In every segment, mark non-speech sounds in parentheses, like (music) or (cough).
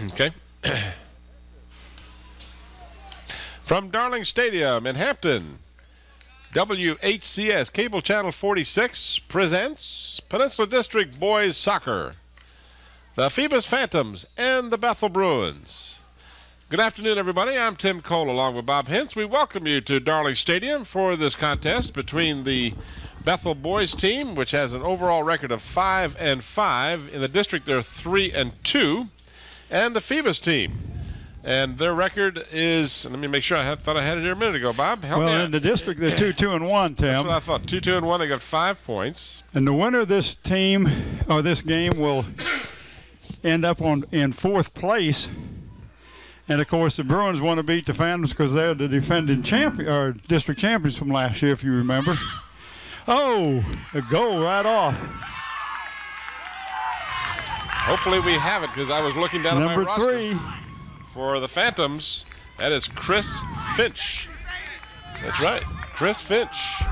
(clears throat) okay. (clears throat) From Darling Stadium in Hampton, WHCS Cable Channel 46 presents Peninsula District Boys Soccer. The Phoebus Phantoms and the Bethel Bruins. Good afternoon, everybody. I'm Tim Cole along with Bob Hintz. We welcome you to Darling Stadium for this contest between the Bethel boys team, which has an overall record of 5 and 5. In the district, they're 3 and 2. And the Phoebus team. And their record is, let me make sure I had, thought I had it here a minute ago, Bob. Help well, in the district, they're 2 2 and 1, Tim. That's what I thought. 2 2 and 1. They got five points. And the winner of this team or this game will end up on in fourth place. And of course, the Bruins want to beat the Phantoms because they're the defending champion or district champions from last year, if you remember. Oh, a goal right off. Hopefully we have it because I was looking down Number at my roster. three. For the Phantoms, that is Chris Finch. That's right, Chris Finch.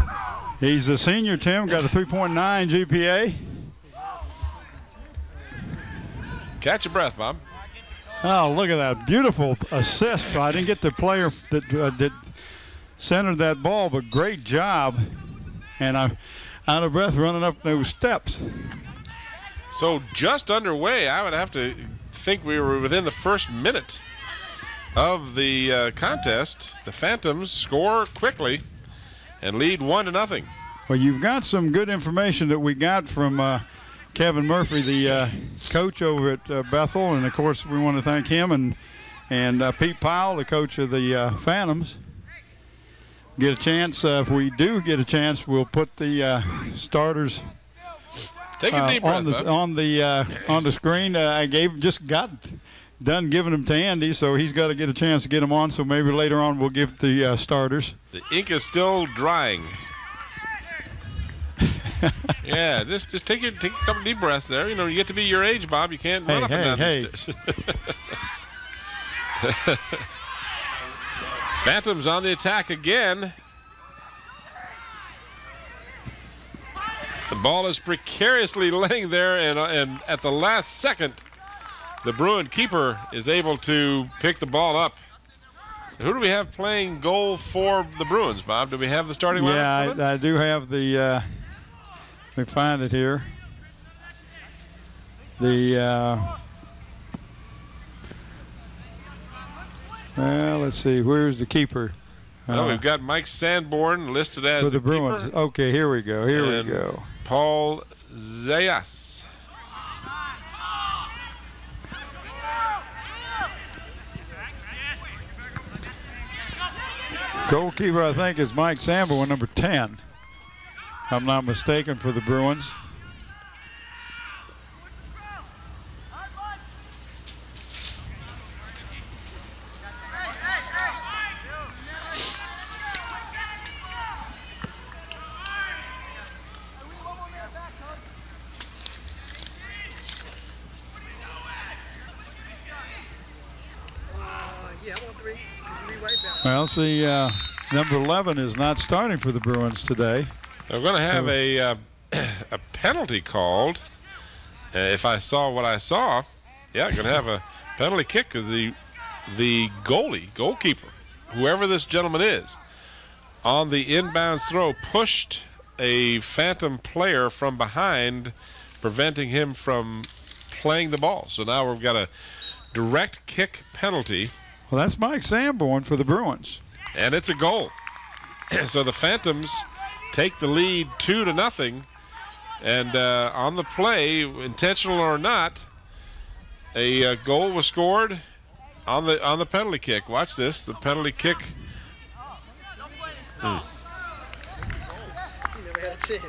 He's a senior, Tim, got a 3.9 GPA. Catch your breath, Bob. Oh, look at that beautiful assist! I didn't get the player that uh, that centered that ball, but great job. And I'm out of breath running up those steps. So just underway, I would have to think we were within the first minute of the uh, contest. The Phantoms score quickly and lead one to nothing. Well, you've got some good information that we got from uh, Kevin Murphy, the uh, coach over at uh, Bethel, and of course we want to thank him and and uh, Pete Powell, the coach of the uh, Phantoms. Get a chance if we do get a chance, we'll put the starters Take a uh, deep breath, on the Bob. on the uh, on the screen. Uh, I gave just got done giving them to Andy, so he's got to get a chance to get them on. So maybe later on we'll give the uh, starters. The ink is still drying. (laughs) yeah, just just take your take a couple deep breaths there. You know, you get to be your age, Bob. You can't run up hey, and down hey. the stairs. (laughs) Phantoms on the attack again. The ball is precariously (laughs) laying there, and, uh, and at the last second, the Bruin keeper is able to pick the ball up. Who do we have playing goal for the Bruins, Bob? Do we have the starting lineup Yeah? I, I do have the. Uh, let me find it here. The. Uh, well, let's see. Where's the keeper? Well, Uh, we've got Mike Sanborn listed as for the keeper, Bruins. Okay, here we go. Here And- we go. Paul Zayas. Goalkeeper, I think, is Mike Sanborn, number 10. I'm not mistaken for the Bruins. Well, see, uh, number 11 is not starting for the Bruins today. We're going to have a uh, (clears throat) a penalty called. Uh, if I saw what I saw, yeah, going to have a penalty kick of the the goalie, goalkeeper, whoever this gentleman is, on the inbounds throw pushed a phantom player from behind, preventing him from playing the ball. So now we've got a direct kick penalty, Well, that's Mike Sanborn for the Bruins. And it's a goal. (clears throat) so the Phantoms take the lead two to nothing, and uh, on the play, intentional or not, a uh, goal was scored on the on the penalty kick. Watch this, the penalty kick. Hmm.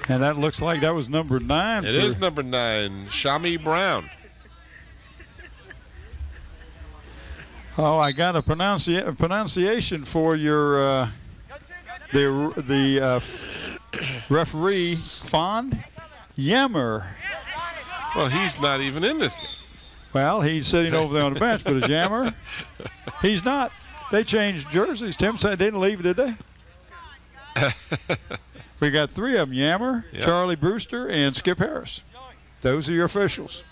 And that looks like that was number nine. It is number nine, Shami Brown. Oh, I got a, pronunci- pronunciation for your uh, the the uh, referee Fond Yammer. Well, he's not even in this game. Well, he's sitting over there on the bench, but is Yammer? (laughs) He's not. They changed jerseys. Tim said they didn't leave, did they? (laughs) we got three of them: Yammer, Yep. Charlie Brewster, and Skip Harris. Those are your officials,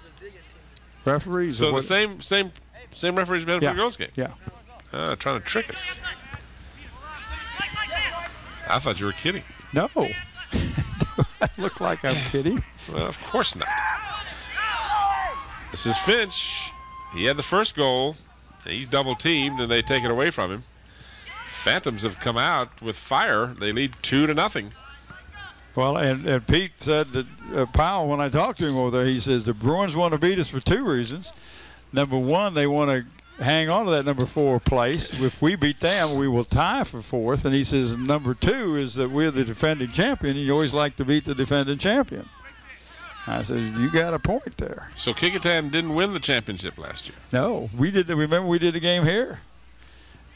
referees. So the same same Same referee's been Yeah. for the girls' game. Yeah. Uh, trying to trick us. I thought you were kidding. No. (laughs) Do I look like I'm kidding? Well, of course not. This is Finch. He had the first goal. He's double teamed, and they take it away from him. Phantoms have come out with fire. They lead two to nothing. Well, and, and Pete said that uh, Powell, when I talked to him over there, he says the Bruins want to beat us for two reasons. Number one, they want to hang on to that number four place. If we beat them, we will tie for fourth. And he says number two is that we're the defending champion. And you always like to beat the defending champion. I said you got a point there. So Kecoughtan didn't win the championship last year. No, we did. Remember, we did a game here,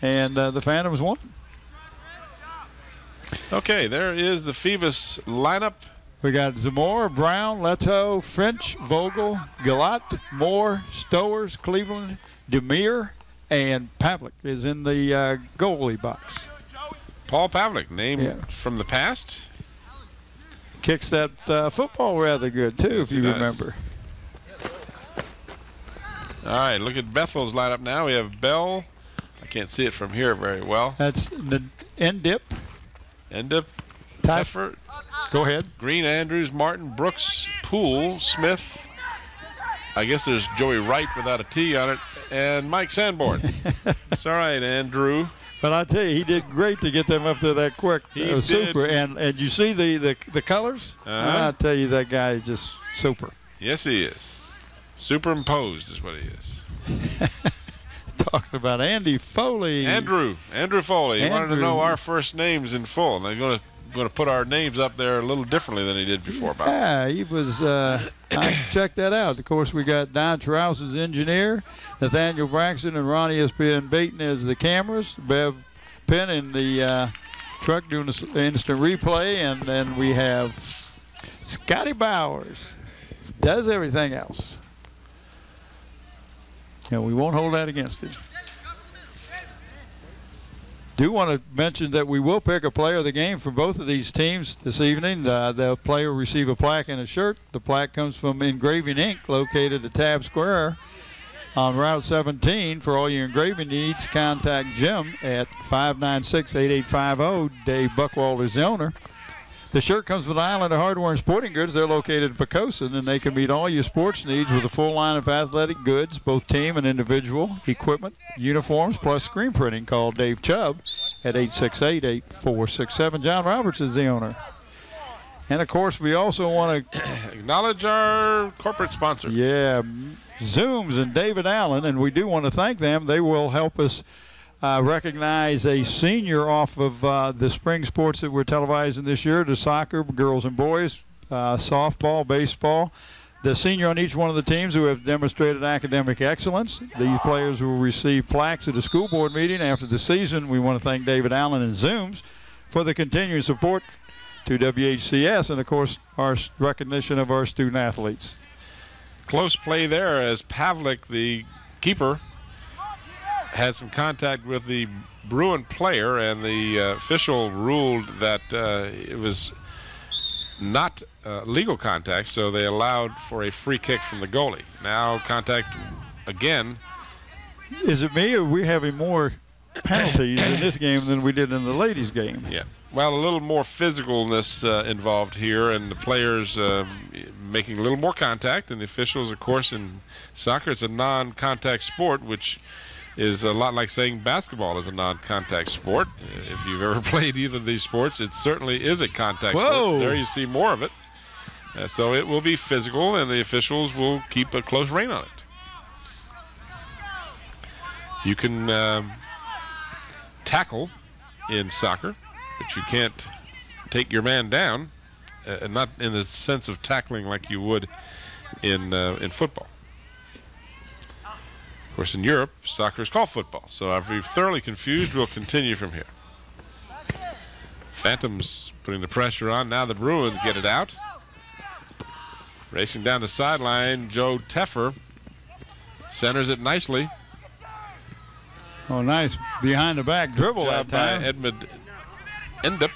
and uh, the Phantoms won. Okay, there is the Phoebus lineup. We got Zamora, Brown, Leto, French, Vogel, Galat, Moore, Stowers, Cleveland, Demir, and Pavlik is in the uh, goalie box. Paul Pavlik, name Yeah. from the past. Kicks that uh, football rather good too, Yes, if you remember. All right, look at Bethel's lineup now. We have Bell. I can't see it from here very well. That's N- Ndip. Endip, Type. Teffer, Go ahead. Green, Andrews, Martin, Brooks, Poole, Smith. I guess there's Joey Wright without a T on it, and Mike Sanborn. (laughs) it's all right, Andrew. But I tell you, he did great to get them up there that quick. He It was did. super. And and you see the the, the colors? Uh-huh. I tell you, that guy is just super. Yes, he is. Superimposed is what he is. (laughs) Talking about Andy Foley. Andrew, Andrew Foley. He wanted to know our first names in full, and they're going to going to put our names up there a little differently than he did before. Bob. Yeah, he was. Uh, (coughs) that out. Of course, we got Don Trouse as engineer, Nathaniel Braxton and Ronnie S.P.N. Baton as the cameras, Bev Penn in the uh, truck doing the instant replay, and then we have Scotty Bowers does everything else. And we won't hold that against him. Do want to mention that we will pick a player of the game for both of these teams this evening. Uh, the player will receive a plaque and a shirt. The plaque comes from Engraving Inc., located at Tabb Square on Route 17. For all your engraving needs, contact Jim at 596-8850. oh. Dave Buckwalter is the owner. The shirt comes with Island of Hardware and Sporting Goods. They're located in Poquoson, and they can meet all your sports needs with a full line of athletic goods, both team and individual, equipment, uniforms, plus screen printing. Call Dave Chubb at 868-8467. John Roberts is the owner. And, of course, we also want to (coughs) Acknowledge our corporate sponsor. yeah, Zooms and David Allen, and we do want to thank them. They will help us uh, recognize a senior off of uh, the spring sports that we're televising this year the soccer, girls and boys, uh, softball, baseball. The senior on each one of the teams who have demonstrated academic excellence. These players will receive plaques at a school board meeting after the season. We want to thank David Allen and Zooms for the continued support to WHCS and, of course, our recognition of our student athletes. Close play there as Pavlik, the keeper, had some contact with the Bruin player, and the uh, official ruled that uh, it was not uh, legal contact, so they allowed for a free kick from the goalie. Now contact again. Is it me or are we having more penalties in this game than we did in the ladies' game? Yeah. Well, a little more physicalness uh, involved here, and the players um, making a little more contact, and the officials, of course, in soccer, it's a non-contact sport, which is a lot like saying basketball is a non-contact sport. If you've ever (laughs) played either of these sports, it certainly is a contact Whoa. sport. There you see more of it. Uh, so it will be physical, and the officials will keep a close rein on it. You can um, tackle in soccer, but you can't take your man down, uh, not in the sense of tackling like you would in uh, in football. Of course, in Europe, soccer is called football. So if you're thoroughly confused, we'll continue from here. Phantoms putting the pressure on. Now the Bruins get it out. Racing down the sideline, Joe Teffer centers it nicely. Oh, nice behind the back dribble Job that by. Edmund Endip.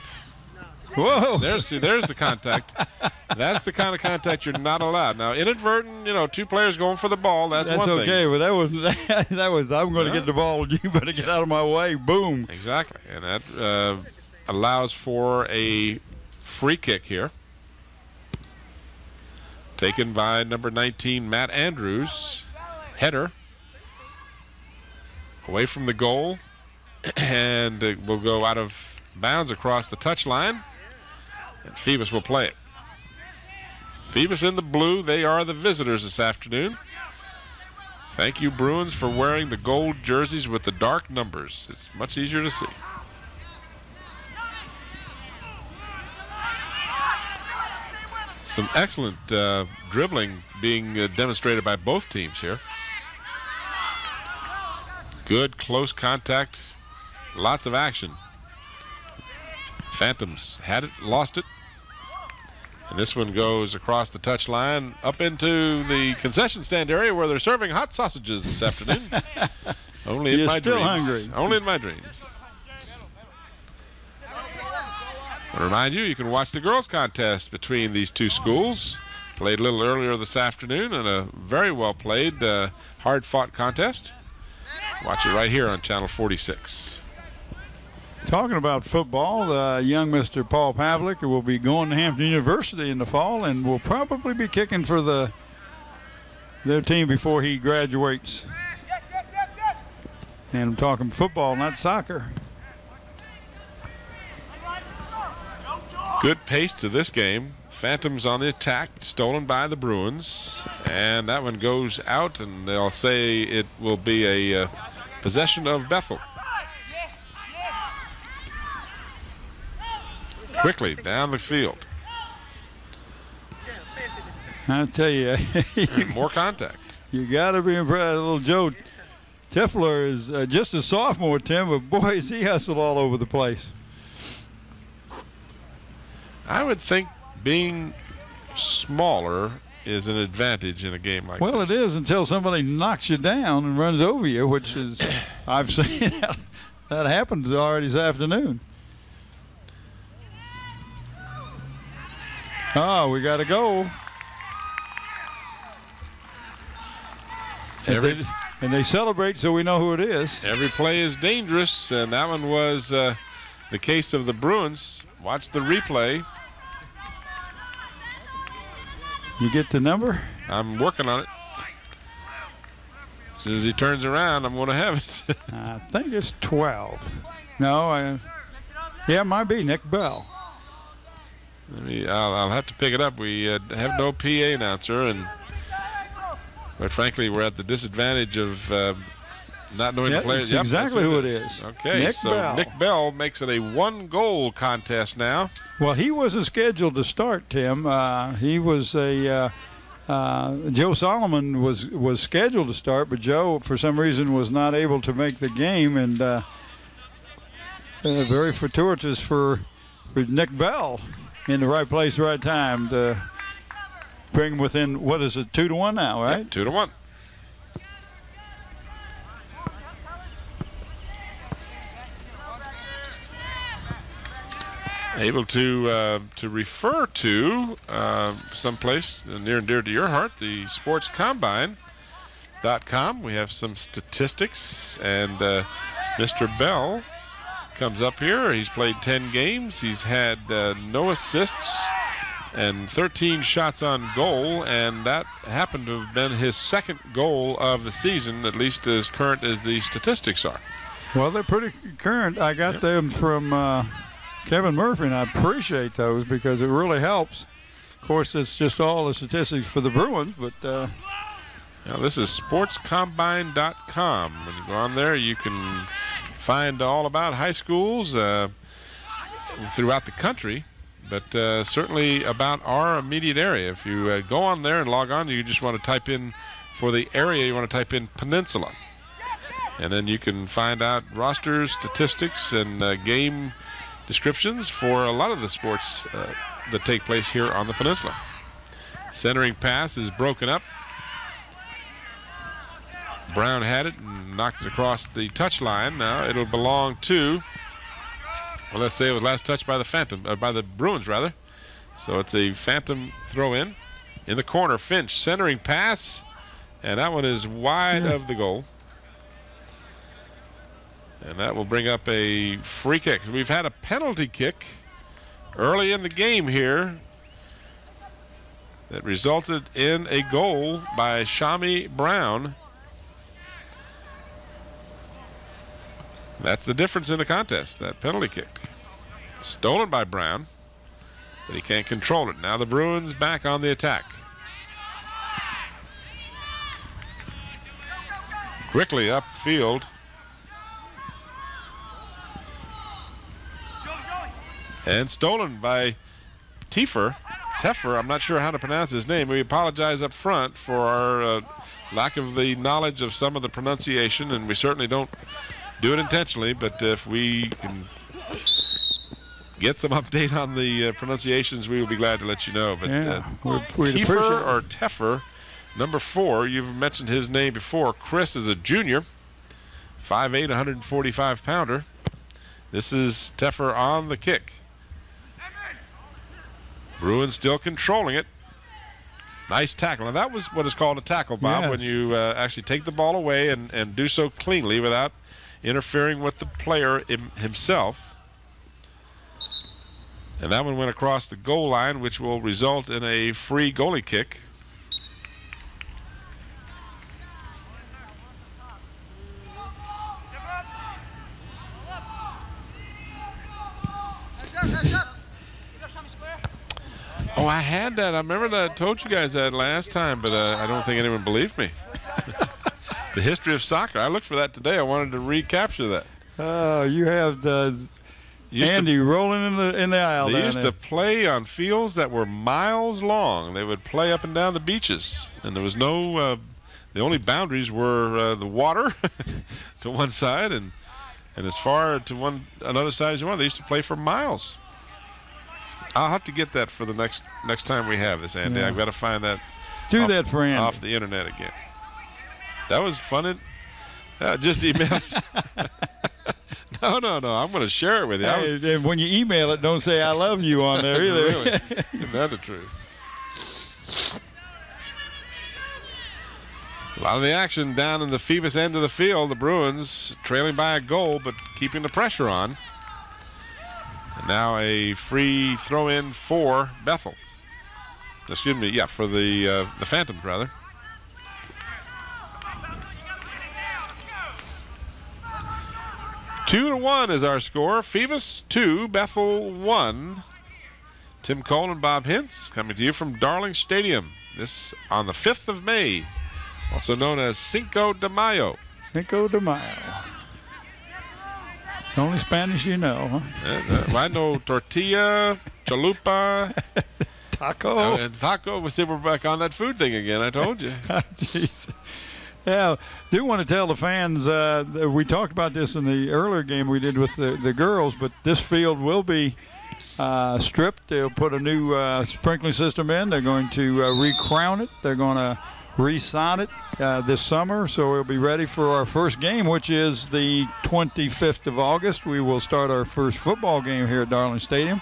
Whoa. There's see, there's the contact. That's the kind of contact you're not allowed. Now, inadvertent, you know, two players going for the ball. That's, That's one okay, thing. but that was that, (laughs) that was I'm going to Yeah. get the ball. (laughs) You better get out of my way. Boom. Exactly, and that uh, allows for a free kick here, taken by number 19 Matt Andrews. Header away from the goal, (clears throat) and it will go out of bounds across the touchline. And Phoebus will play it. Phoebus in the blue. They are the visitors this afternoon. Thank you, Bruins, for wearing the gold jerseys with the dark numbers. It's much easier to see. Some excellent uh, dribbling being uh, demonstrated by both teams here. Good close contact, lots of action. Phantoms had it, lost it. And this one goes across the touchline up into the concession stand area where they're serving hot sausages this afternoon. (laughs) Only in You're my still dreams. hungry. Only in my dreams. I remind you, you can watch the girls' contest between these two schools. Played a little earlier this afternoon and a very well played, uh, hard fought contest. Watch it right here on Channel 46. Talking about football, uh, young Mr. Paul Pavlik will be going to Hampton University in the fall and will probably be kicking for the their team before he graduates. And I'm talking football, not soccer. Good pace to this game. Phantoms on the attack, stolen by the Bruins. And that one goes out, and they'll say it will be a uh, possession of Bethel. Quickly down the field. I'll tell you, (laughs) More contact. you got to be impressed. Little Joe Tiffler is uh, just a sophomore, Tim, but boy, is he hustled all over the place. I would think being smaller is an advantage in a game like Well, this. it is until somebody knocks you down and runs over you, which is I've seen (laughs) that, that happened already this afternoon. Oh, we got to go. And Every- they, and they celebrate so we know who it is. Every play is dangerous, and that one was uh, the case of the Bruins. Watch the replay. You get the number? I'm working on it. As soon as he turns around, I'm going to have it. (laughs) I think it's 12. No, I, yeah, it might be Nick Bell. Let me, I'll, I'll have to pick it up. We uh, have no PA announcer, and quite frankly, we're at the disadvantage of uh, not knowing Yeah, the players. that's Yep, exactly who it it is. Okay, Nick so Bell. Nick Bell makes it a one-goal contest now. Well, he wasn't scheduled to start, Tim. Uh, he was a uh, uh, Joe Solomon was was scheduled to start, but Joe, for some reason, was not able to make the game, and uh, uh, very fortuitous for for Nick Bell in the right place, right time to bring within what is it, two to one now, right? Two to one. Able to uh, to refer to uh, someplace near and dear to your heart, the sportscombine.com. We have some statistics, and uh, Mr. Bell comes up here. He's played 10 games. He's had uh, no assists and 13 shots on goal, and that happened to have been his second goal of the season, at least as current as the statistics are. Well, they're pretty current. I got them from uh, Kevin Murphy, and I appreciate those because it really helps. Of course, it's just all the statistics for the Bruins, but uh, Now, this is sportscombine.com. When you go on there, you can find all about high schools uh, throughout the country, but uh, certainly about our immediate area. If you uh, go on there and log on, you just want to type in for the area, you want to type in Peninsula. And then you can find out rosters, statistics, and uh, game descriptions for a lot of the sports uh, that take place here on the peninsula. Centering pass is broken up. Brown had it and knocked it across the touchline. Now it'll belong to Well, let's say it was last touched by the Phantom, uh, by the Bruins rather. So it's a Phantom throw in. In the corner, Finch centering pass, and that one is wide yeah. of the goal. And that will bring up a free kick. We've had a penalty kick early in the game here that resulted in a goal by Shami Brown. That's the difference in the contest, that penalty kick. Stolen by Brown, but he can't control it. Now the Bruins back on the attack. Quickly upfield. And stolen by Tiefer. Teffer, I'm not sure how to pronounce his name. We apologize up front for our uh, lack of the knowledge of some of the pronunciation, and we certainly don't do it intentionally, but if we can get some (laughs) update on the uh, pronunciations, we will be glad to let you know. But yeah, uh, Tiefer or Teffer, number four, you've mentioned his name before. Chris is a junior, 5'8", 145 pounder. This is Teffer on the kick. Bruins still controlling it. Nice tackle. Now that was what is called a tackle, Bob, yes. when you uh, actually take the ball away and, and do so cleanly without interfering with the player himself. And that one went across the goal line, which will result in a free goalie kick. Oh, I had that. I remember that. I told you guys that last time, but uh, I don't think anyone believed me. (laughs) the history of soccer. I looked for that today. I wanted to recapture that. Oh, you have the Andy to, rolling in the in the aisle. They used there. to play on fields that were miles long. They would play up and down the beaches, and there was no. Uh, the only boundaries were uh, the water (laughs) to one side, and and as far to one another side as you want. They used to play for miles. I'll have to get that for the next next time we have this, Andy. Yeah. I've got to find that. Do off, that for Andy. off the internet again. That was fun. uh, just email. (laughs) no, no, no. I'm going to share it with you. Hey, was, when you email it, don't say "I love you" on there (laughs) either. really? (laughs) Isn't that the truth? A lot of the action down in the Phoebus end of the field. The Bruins trailing by a goal, but keeping the pressure on. And now a free throw in for Bethel. Excuse me, yeah, for the uh, the Phantoms rather. Two to one is our score. Phoebus two, Bethel one. Tim Cole and Bob Hintz coming to you from Darling Stadium. This on the 5th of May, also known as Cinco de Mayo. Cinco de Mayo. The only Spanish you know, huh? Uh, I know tortilla, chalupa, (laughs) taco. Uh, and taco. We see we're back on that food thing again. I told you. (laughs) Jeez. Yeah, do want to tell the fans. Uh, we talked about this in the earlier game we did with the, the girls, but this field will be uh, stripped. They'll put a new uh, sprinkling system in. They're going to uh, recrown it. They're going to re-sign it uh, this summer, so we'll be ready for our first game, which is the 25th of August. We will start our first football game here at Darling Stadium,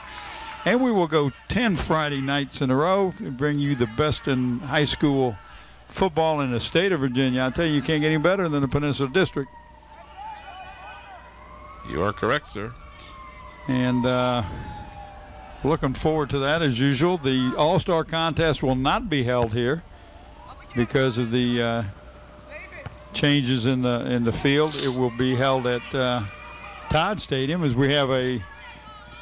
and we will go 10 Friday nights in a row and bring you the best in high school football in the state of Virginia. I tell you, you can't get any better than the Peninsula District. You are correct, sir. And uh, looking forward to that as usual. The All Star contest will not be held here because of the uh, changes in the in the field. It will be held at uh, Todd Stadium as we have a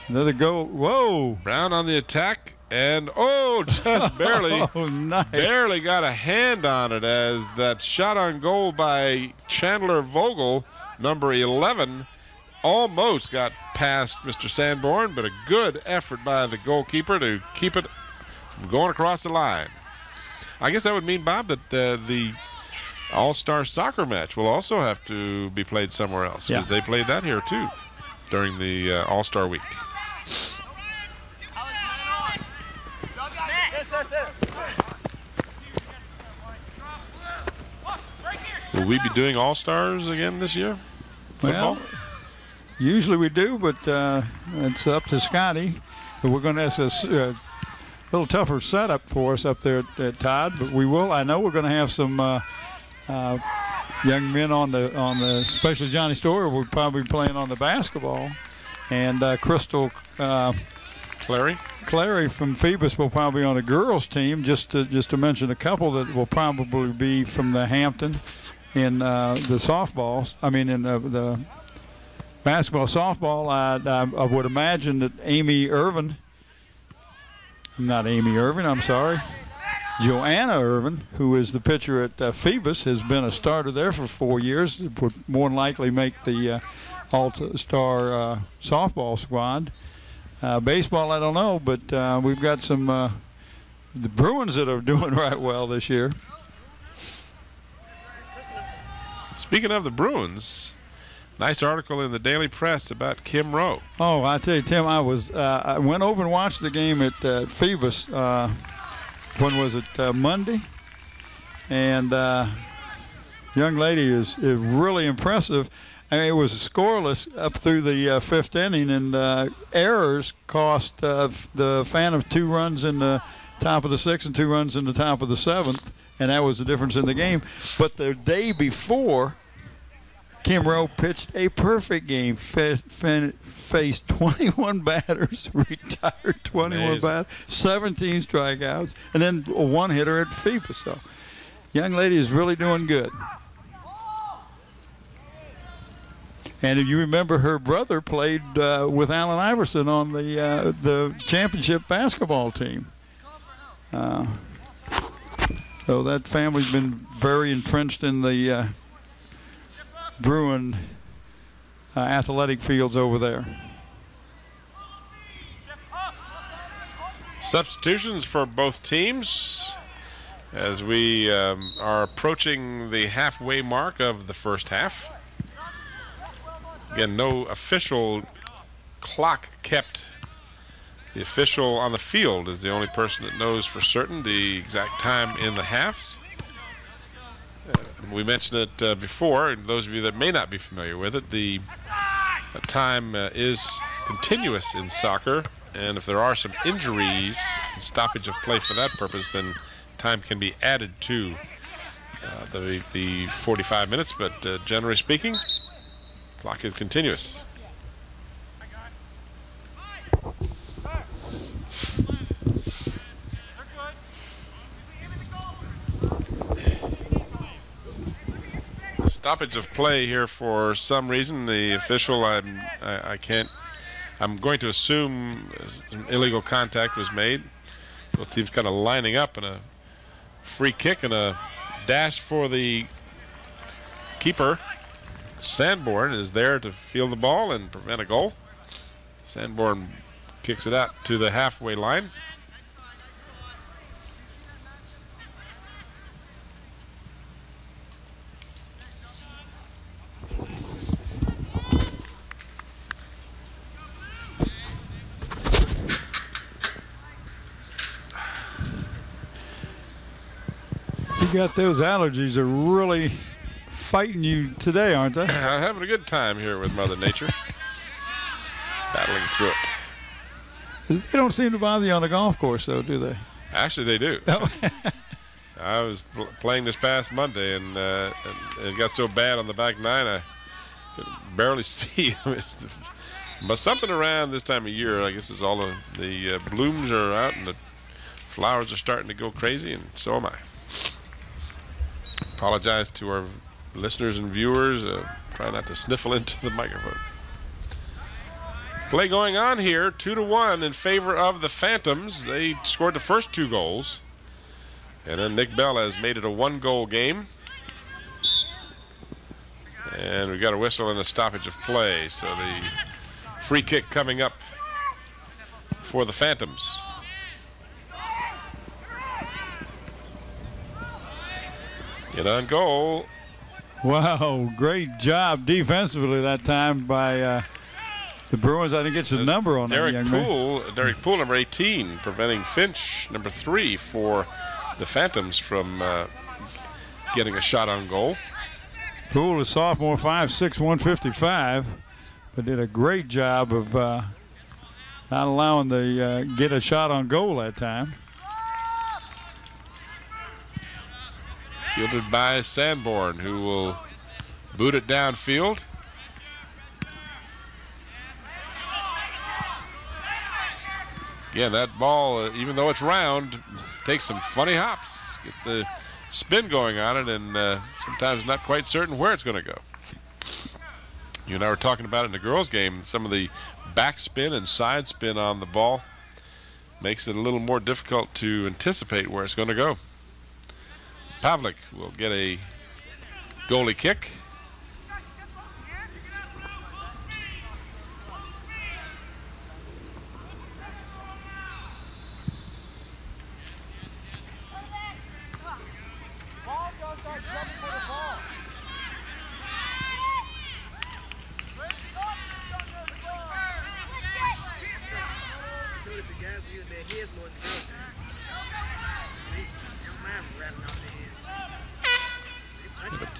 another go. Whoa! Brown on the attack. And oh, just (laughs) barely, oh, nice. barely got a hand on it as that shot on goal by Chandler Vogel, number 11, almost got past Mr. Sanborn, but a good effort by the goalkeeper to keep it from going across the line. I guess that would mean, Bob, that uh, the All-Star soccer match will also have to be played somewhere else because yeah. they played that here too during the uh, All-Star week. Will we be doing All Stars again this year? Football? Well, Usually we do, but uh, it's up to Scotty. We're going to have a uh, little tougher setup for us up there at, at Todd, but we will. I know we're going to have some uh, uh, young men on the on the, especially Johnny Storer will probably be playing on the basketball, and uh, Crystal uh, Clary. Clary from Phoebus will probably be on the girls team. Just to just to mention a couple that will probably be from the Hampton in uh, the softball. I mean in the, the basketball, softball. I, I, I would imagine that Amy Irvin. Not Amy Irvin. I'm sorry. Joanna Irvin, who is the pitcher at uh, Phoebus, has been a starter there for four years. Would more than likely make the uh, All-Star uh, softball squad. Uh, baseball, I don't know, but uh, we've got some uh, the Bruins that are (laughs) doing right well this year. Speaking of the Bruins, nice article in the Daily Press about Kim Rowe. Oh, I tell you, Tim, I was I went over and watched the game at Phoebus when was it uh, Monday? And uh, young lady is, is really impressive. I mean, it was scoreless up through the uh, fifth inning, and uh, errors cost uh, the of two runs in the top of the sixth and two runs in the top of the seventh, and that was the difference in the game. But the day before, Kim Rowe pitched a perfect game, faced 21 (laughs) batters, (laughs) retired 21 batters, 17 strikeouts, and then a one hitter at Phoebus. So, young lady is really doing good. And if you remember, her brother played uh, with Allen Iverson on the uh, the championship basketball team. Uh, so that family's been very entrenched in the uh, Bruin uh, athletic fields over there. Substitutions for both teams as we um, are approaching the halfway mark of the first half. Again, no official clock kept. The official on the field is the only person that knows for certain the exact time in the halves. Uh, we mentioned it uh, before, and those of you that may not be familiar with it, the uh, time uh, is continuous in soccer, and if there are some injuries and stoppage of play for that purpose, then time can be added to uh, the, the 45 minutes, but uh, generally speaking, clock is continuous. Stoppage of play here for some reason. The official, I'm, I, I can't. I'm going to assume illegal contact was made. Both teams kind of lining up and a free kick and a dash for the keeper. Sanborn is there to field the ball and prevent a goal. Sanborn kicks it out to the halfway line. Got those allergies are really fighting you today, aren't they? I'm having a good time here with Mother Nature. Battling through it. They don't seem to bother you on the golf course, though, do they? Actually, they do. (laughs) I was pl playing this past Monday, and, uh, and, it got so bad on the back nine, I could barely (laughs) see. but something around this time of year, I guess, is all the, the uh, blooms are out and the flowers are starting to go crazy, and so am I apologize to our listeners and viewers. Uh, try not to sniffle (laughs) into the microphone. Play going on here, two to one in favor of the Phantoms. They scored the first two goals, and then Nick Bell has made it a one-goal game. And we got a whistle and a stoppage of play. So the free kick coming up for the Phantoms. Get on goal. Wow, great job defensively that time by uh, the Bruins. I didn't get your number on Derek that young Poole, man. Derek Poole, number 18, preventing Finch, number three, for the Phantoms from uh, getting a shot on goal. Poole is sophomore, 5'6", 155. but did a great job of uh, not allowing the uh, get a shot on goal that time. Fielded by Sanborn, who will boot it downfield. Again, that ball, uh, even though it's round, takes some funny hops. Get the spin going on it, and uh, sometimes not quite certain where it's going to go. You and I were talking about it in the girls' game. Some of the backspin and side spin on the ball makes it a little more difficult to anticipate where it's going to go. Pavlik will get a goalie kick.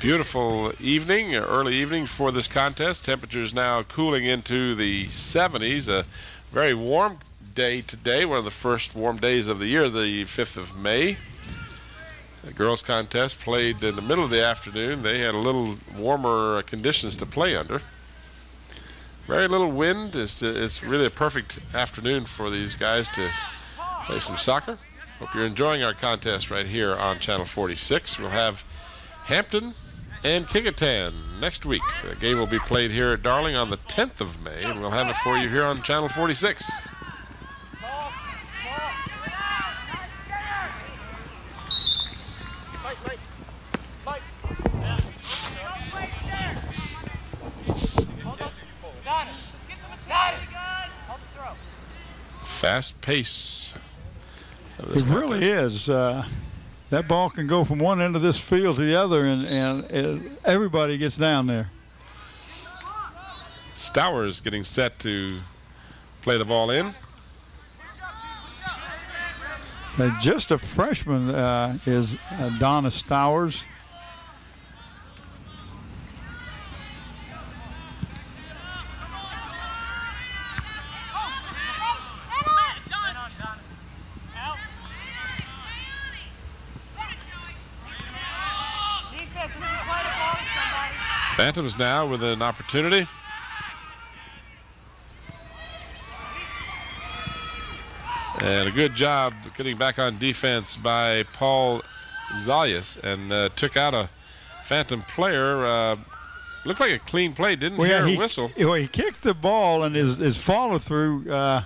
Beautiful evening, early evening for this contest. Temperatures now cooling into the 70s. A very warm day today, one of the first warm days of the year, the 5th of May. The girls' contest played in the middle of the afternoon. They had a little warmer conditions to play under. Very little wind. It's, it's really a perfect afternoon for these guys to play some soccer. Hope you're enjoying our contest right here on Channel 46. We'll have Hampton and Kecoughtan next week. The game will be played here at Darling on the 10th of May, and we'll have it for you here on Channel 46. Fast pace. It really is. Uh, that ball can go from one end of this field to the other, and, and everybody gets down there. Stowers getting set to play the ball in. Uh, just a freshman uh, is uh, Donna Stowers. Phantoms now with an opportunity. And a good job getting back on defense by Paul Zayas and uh, took out a Phantom player. Uh, looked like a clean play, didn't well, hear yeah, he, a whistle. Well, he kicked the ball and his, his follow through uh,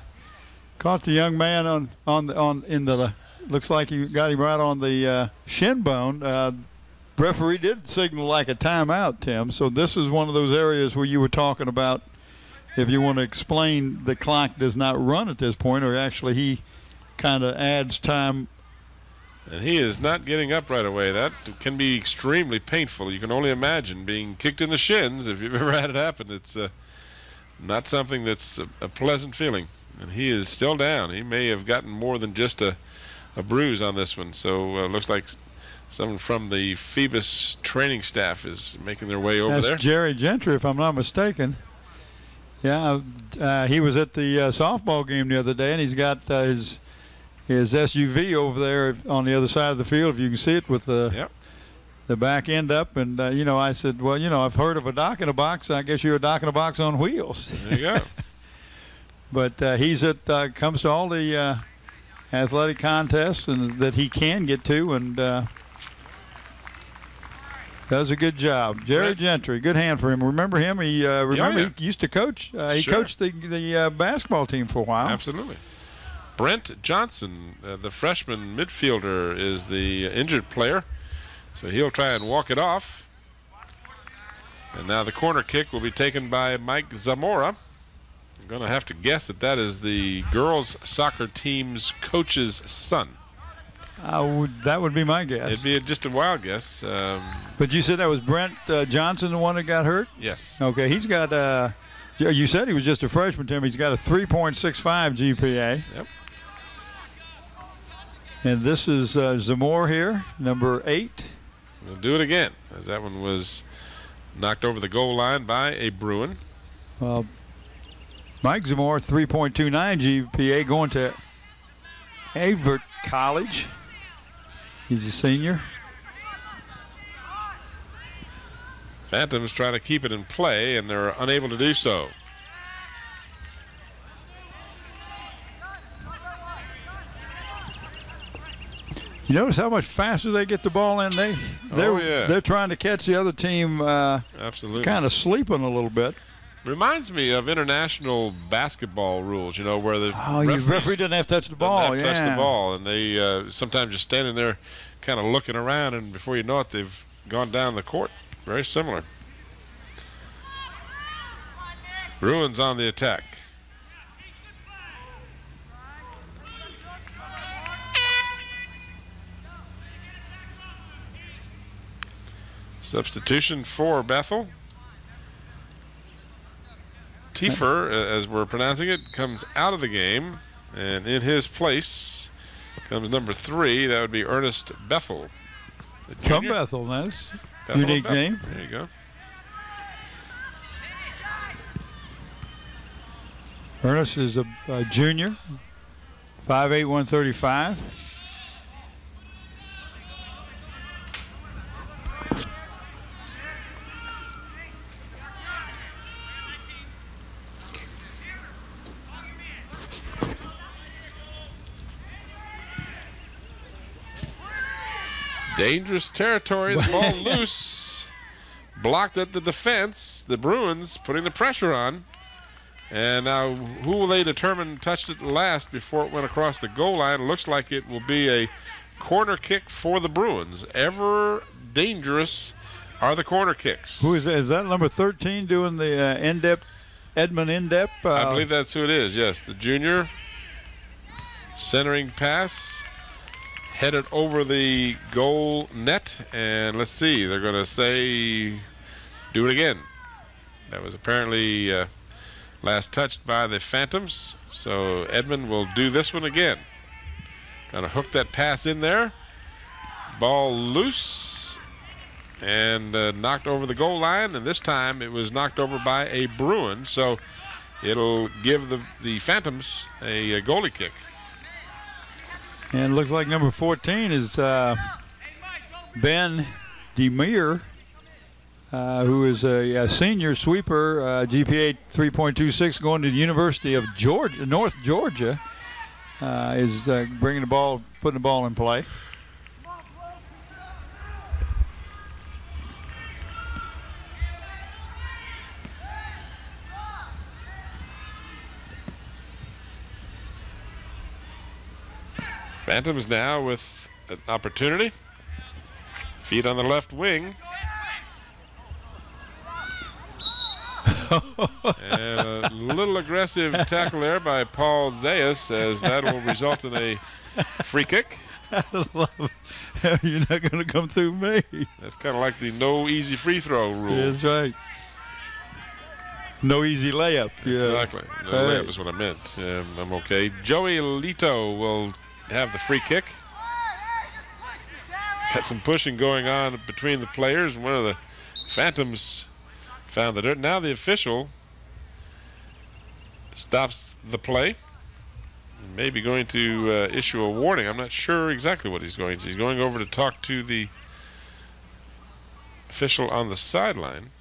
caught the young man on on on in the looks like he got him right on the uh, shin bone. Referee did signal like a timeout, Tim. So this is one of those areas where you were talking about if you want to explain the clock does not run at this point, or actually he kind of adds time. And he is not getting up right away. That can be extremely painful. You can only imagine being kicked in the shins if you've (laughs) ever had it happen. It's uh, not something that's a, a pleasant feeling. And he is still down. He may have gotten more than just a, a bruise on this one. So uh, looks like Someone from the Phoebus training staff is making their way over That's there. Jerry Gentry, if I'm not mistaken. Yeah, uh, he was at the uh, softball game the other day, and he's got uh, his his SUV over there on the other side of the field. If you can see it with the yep. the back end up, and uh, you know, I said, well, you know, I've heard of a doc in a box. I guess you're a doc in a box on wheels. There you go. (laughs) but uh, he's at uh, comes to all the athletic contests and that he can get to, and does a good job. Jerry. Gentry, good hand for him. Remember him? He uh, remember yeah. he used to coach. Uh, he sure. coached the the uh, basketball team for a while. Absolutely. Brent Johnson, uh, the freshman midfielder, is the injured player, so he'll try and walk it off. And now the corner kick will be taken by Mike Zamora. I'm going to have to guess that that is the girls' soccer team's coach's son. Would, that would be my guess. It'd be just a wild guess. Um, but you said that was Brent uh, Johnson, the one that got hurt. Yes. Okay, he's got. Uh, you said he was just a freshman, Tim. He's got a 3.65 GPA. Yep. And this is uh, Zamor here, number eight. We'll do it again, as that one was knocked over the goal line by a Bruin. Uh, Mike Zamora, 3.29 GPA, going to Averett College. He's a senior. Phantoms trying to keep it in play, and they're unable to do so. You notice how much faster they get the ball in? They, they're, oh, yeah. they're trying to catch the other team uh, Absolutely. kind of sleeping a little bit. Reminds me of international basketball rules, you know, where the Oh, referee doesn't have to touch the ball. have to yeah. touch the ball, and they uh, sometimes just standing there, kind of looking around, and before you know it, they've gone down the court. Very similar. Bruins on the attack. Substitution for Bethel. Tiefer, uh, as we're pronouncing it, comes out of the game, and in his place comes number three. That would be Ernest Bethel. junior. Bethel, that's Bethel unique Bethel. name. There you go. Ernest is a, a junior, 5'8", 135. Dangerous territory. The (laughs) ball loose. Blocked at the defense. The Bruins putting the pressure on. And now, who will they determine touched it last before it went across the goal line? Looks like it will be a corner kick for the Bruins. Ever dangerous are the corner kicks. Who is that? Is that number 13 doing the uh, Endep, Edmund Endep? Uh, I believe that's who it is. Yes, the junior centering pass headed over the goal net, and let's see. They're going to say, "Do it again." That was apparently uh, last touched by the Phantoms. So Edmund will do this one again. Going to hook that pass in there. Ball loose and uh, knocked over the goal line, and this time it was knocked over by a Bruin. So it'll give the the Phantoms a, a goalie kick. And it looks like number 14 is uh, Ben Demir, uh, who is a, a senior sweeper, uh, GPA 3.26, going to the University of Georgia, North Georgia. Uh, is uh, bringing the ball, putting the ball in play. Phantoms now with an opportunity. Feet on the left wing. and a little aggressive tackle there by Paul Zayas as that will result in a free kick. (laughs) You're not going to come through me. That's kind of like the no easy free throw rule. That's right. No easy layup. Yeah. Exactly. No layup is what I meant. Um, I'm okay. Joey Lito will have the free kick. Got some pushing going on between the players. One of the Phantoms found the dirt. Now the official stops the play. Maybe going to uh, issue a warning. I'm not sure exactly what he's going to. He's going over to talk to the official on the sideline.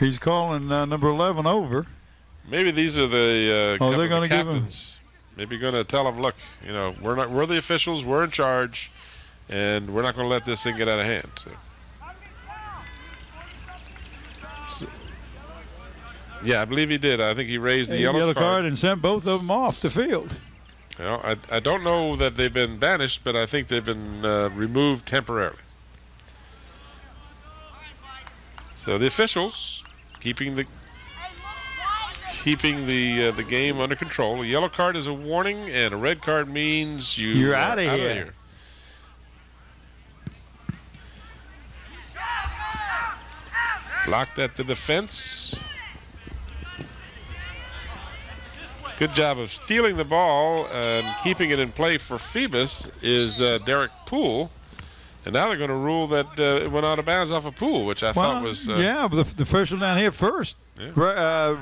He's calling uh, number 11 over. Maybe these are the uh, Oh, they're the gonna give him- Maybe going to tell them, look, you know, we're not we're the officials, we're in charge, and we're not going to let this thing get out of hand. So. So- yeah, I believe he did. I think he raised the A yellow, card. and sent both of them off the field. Well, I, I don't know that they've been banished, but I think they've been uh, removed temporarily. So the officials keeping the keeping the uh, the game under control. A yellow card is a warning, and a red card means you You're are outta here. Blocked at the defense. Good job of stealing the ball and keeping it in play for Phoebus is uh, Derek Poole. And now they're going to rule that uh, it went out of bounds off a Poole, which I well, thought was. Uh, yeah, but the, the official down here first Yeah. uh,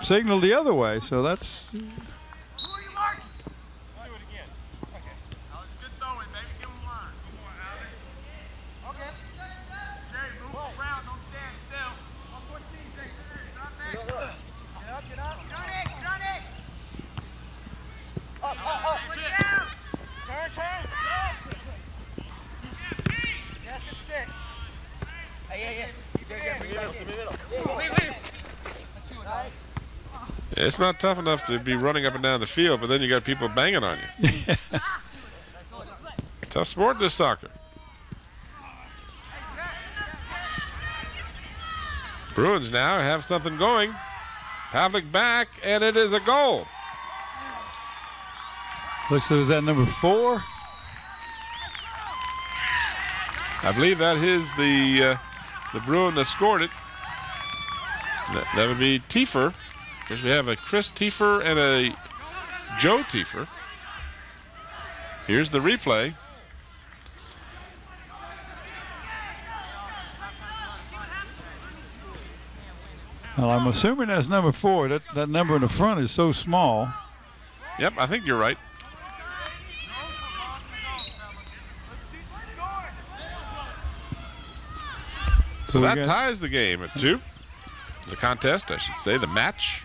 signaled the other way, so that's It's not tough enough to be running up and down the field, but then you got people banging on you. (laughs) Tough sport, this soccer. Bruins now have something going. Pavlik back, and it is a goal. looks like it was that number four. I believe that is the uh, the Bruin that scored it. That, that would be Tiefer. Because we have a Chris Tiefer and a Joe Tiefer. Here's the replay. Well, I'm assuming that's number four. That that number in the front is so small. Yep, I think you're right. So we that ties the game at two. The contest, I should say, the match.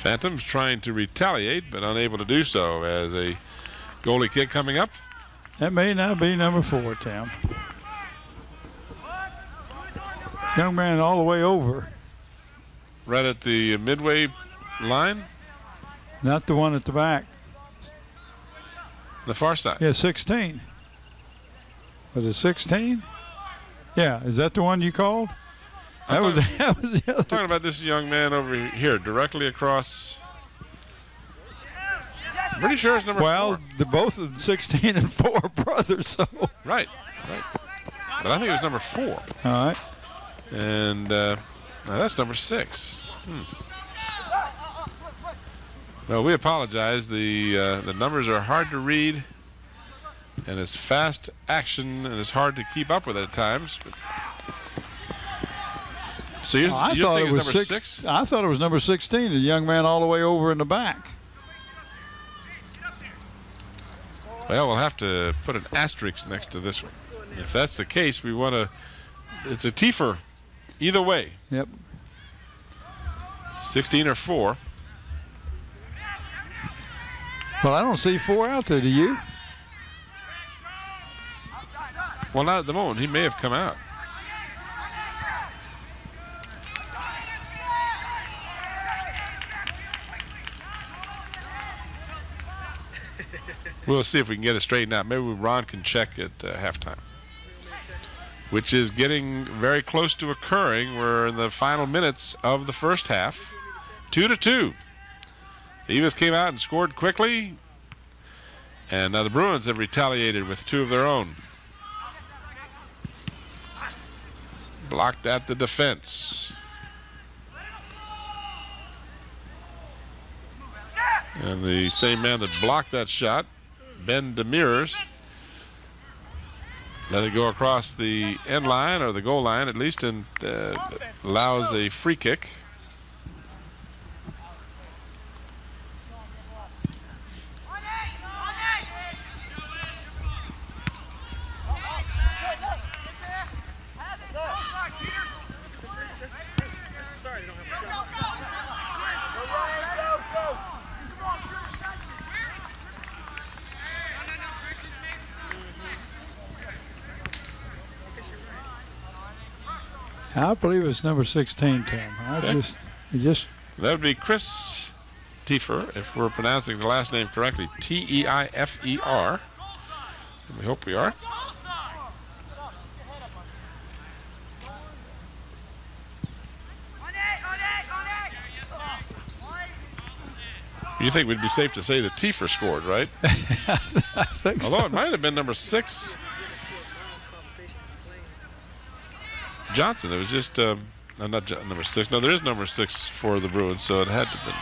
Phantoms trying to retaliate, but unable to do so as a goalie kick coming up. That may not be number four, Tim. This young man all the way over, Right at the midway line, not the one at the back. the far side. Yeah, 16. Was it 16? Yeah, is that the one you called? I That was thought- (laughs) that was the other. talking about this young man over here, directly across. Pretty sure it's number Well, four. the both of the 16 and four (laughs) brothers. So Right, right. But I think it was number four, All right. and uh, that's number six. Hmm. Well, we apologize. The uh, the numbers are hard to read, and it's fast action, and it's hard to keep up with at times. But... So you're, Oh, I you thought it was number six, six? I thought it was number 16, the young man all the way over in the back. Well, we'll have to put an asterisk next to this one. If that's the case, we want to. It's a Tiefer, either way. Yep. 16 or 4. Well, I don't see four out there. Do you? Well, not at the moment. He may have come out. We'll see if we can get it straightened out. Maybe Ron can check at uh, halftime, which is getting very close to occurring. We're in the final minutes of the first half, two to two. Phoebus came out and scored quickly, and now the Bruins have retaliated with two of their own. Blocked at the defense. And the same man that blocked that shot, Ben mirrors. let it go across the end line or the goal line at least and uh, allows a free kick. I believe it's number 16, Tim. I Okay. just, just That would be Chris Tiefer, if we're pronouncing the last name correctly. T E I F E R. We hope we are. You think we'd be safe to say that Tiefer scored, right? (laughs) I think Although so. it might have been number six. Johnson. It was just um, no, not Jo- number six. No, there is number six for the Bruins, so it had to have been.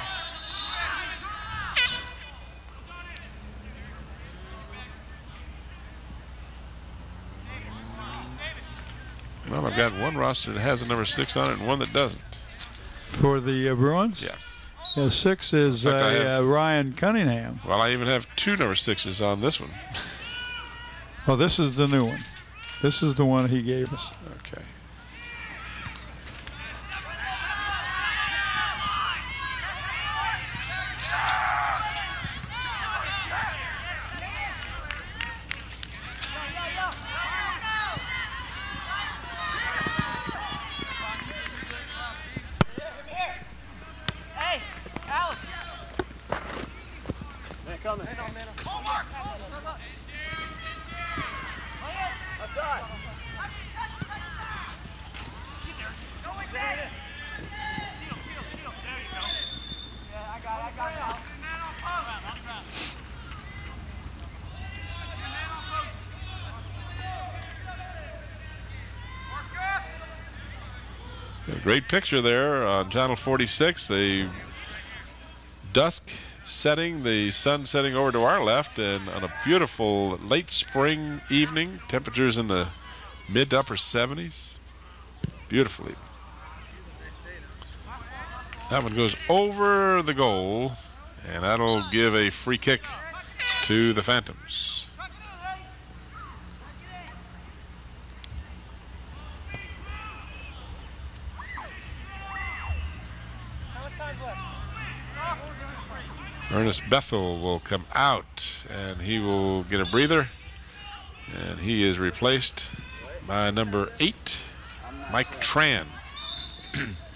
Well, I've got one roster that has a number six on it and one that doesn't. For the uh, Bruins? Yes. Yeah, six is uh, have- uh, Ryan Cunningham. Well, I even have two number sixes on this one. Oh, this is the new one. This is the one he gave us. Okay. Hey, Alex. A great picture there on channel 46. A dusk setting, the sun setting over to our left, and on a beautiful late spring evening. Temperatures in the mid to upper 70s. Beautifully. That one goes over the goal, and that'll give a free kick to the Phantoms. Ernest Bethel will come out and he will get a breather. And he is replaced by number eight, Mike Tran. (clears throat)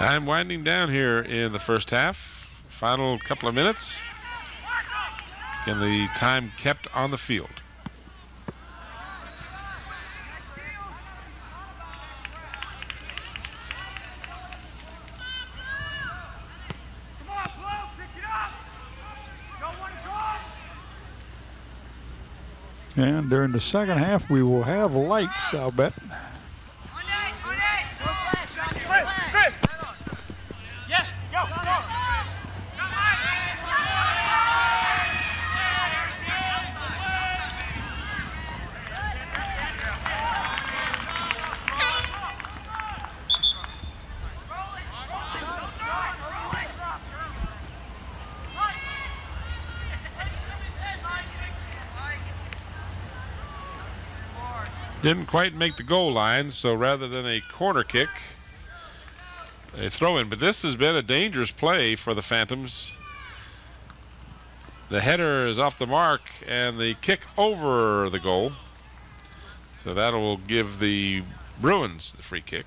Time winding down here in the first half. Final couple of minutes. And the time kept on the field. And during the second half, we will have lights, I'll bet. Didn't quite make the goal line, so rather than a corner kick, a throw in. But this has been a dangerous play for the Phantoms. The header is off the mark, and the kick over the goal. So that will give the Bruins the free kick.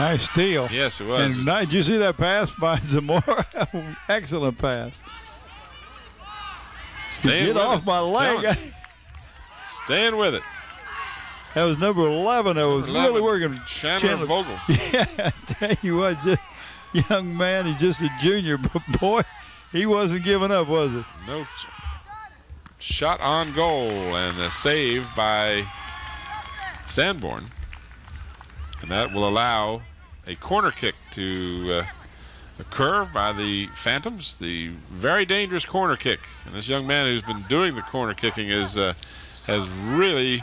Nice steal. Yes, it was. And did you see that pass by (laughs) Zamora? (laughs) Excellent pass. Staying Get with off it. my leg. Staying with it. That was number 11. That was Number really 11, working. Chandler Vogel. (laughs) Yeah, I tell you what, just, young man, he's just a junior, but boy, he wasn't giving up, was it? No shot on goal and a save by Sanborn. And that will allow a corner kick to uh, occur by the Phantoms, the very dangerous corner kick. And this young man who's been doing the corner kicking is uh, has really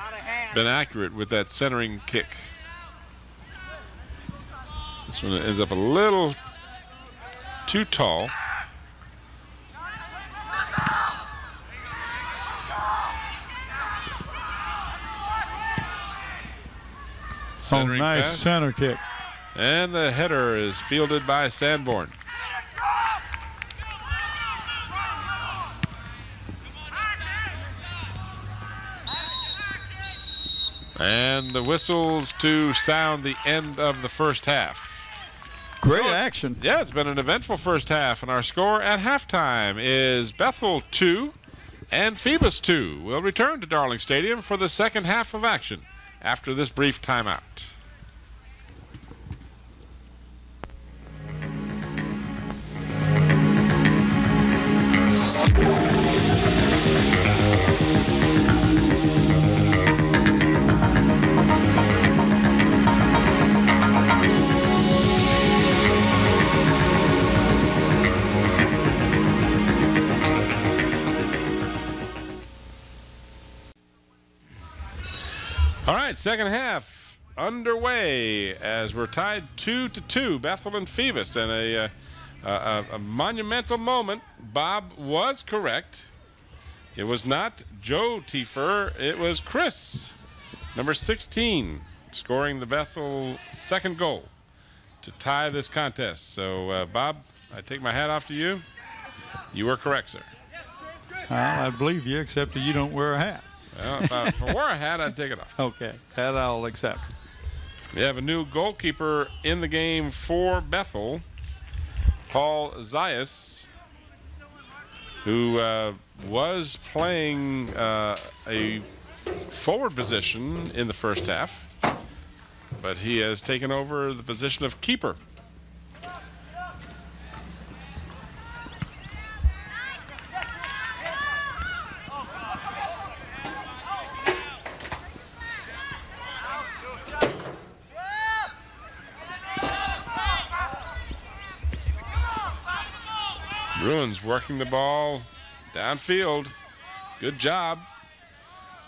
been accurate with that centering kick. This one ends up a little too tall. Oh, nice pass. center kick. And the header is fielded by Sanborn. And the whistles to sound the end of the first half. Great So- action. Yeah, it's been an eventful first half, and our score at halftime is Bethel 2 and Phoebus 2. We'll return to Darling Stadium for the second half of action after this brief timeout. Right, second half underway as we're tied two to two, Bethel and Phoebus, and a, uh, a, a monumental moment. Bob was correct. It was not Joe Tiefer, it was Chris, number 16, scoring the Bethel second goal to tie this contest. So, uh, Bob, I take my hat off to you. You were correct, sir. I believe you, except that you don't wear a hat. Well, if I, if I wore a hat, I'd take it off. Okay, that I'll accept. We have a new goalkeeper in the game for Bethel, Paul Zayas, who uh, was playing uh, a forward position in the first half, but he has taken over the position of keeper. Bruins working the ball downfield. Good job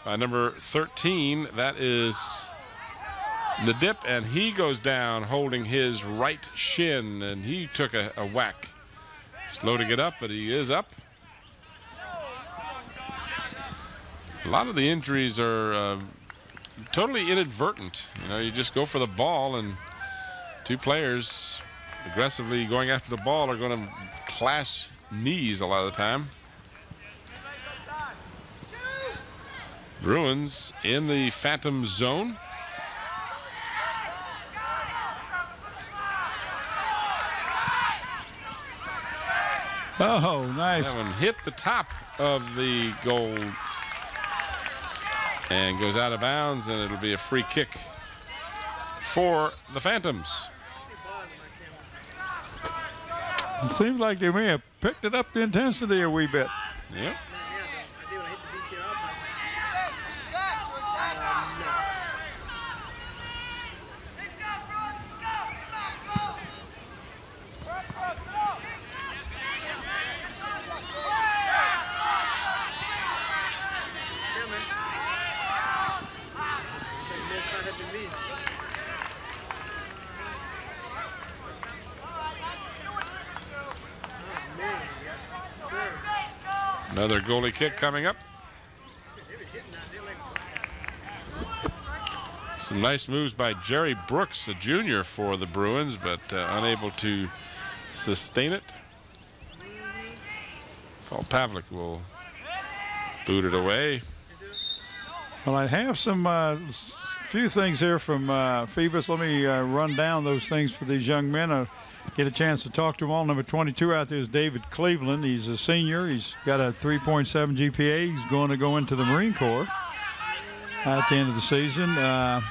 by number 13. That is the dip, and he goes down holding his right shin, and he took a, a whack. Slow to get up, but he is up. A lot of the injuries are uh, totally inadvertent. You know, you just go for the ball, and two players aggressively going after the ball are going to clash knees a lot of the time. Bruins in the phantom zone. Oh, nice. That one hit the top of the goal and goes out of bounds, and it'll be a free kick for the Phantoms. It seems like they may have picked it up the intensity a wee bit. Yep. Another goalie kick coming up. Some nice moves by Jerry Brooks, a junior for the Bruins, but uh, unable to sustain it. Paul Pavlik will boot it away. Well, I have some uh, few things here from uh, Phoebus. Let me uh, run down those things for these young men. Get a chance to talk to them all. Number 22 out there is David Cleveland. He's a senior. He's got a 3.7 GPA. He's going to go into the Marine Corps at the end of the season. Uh,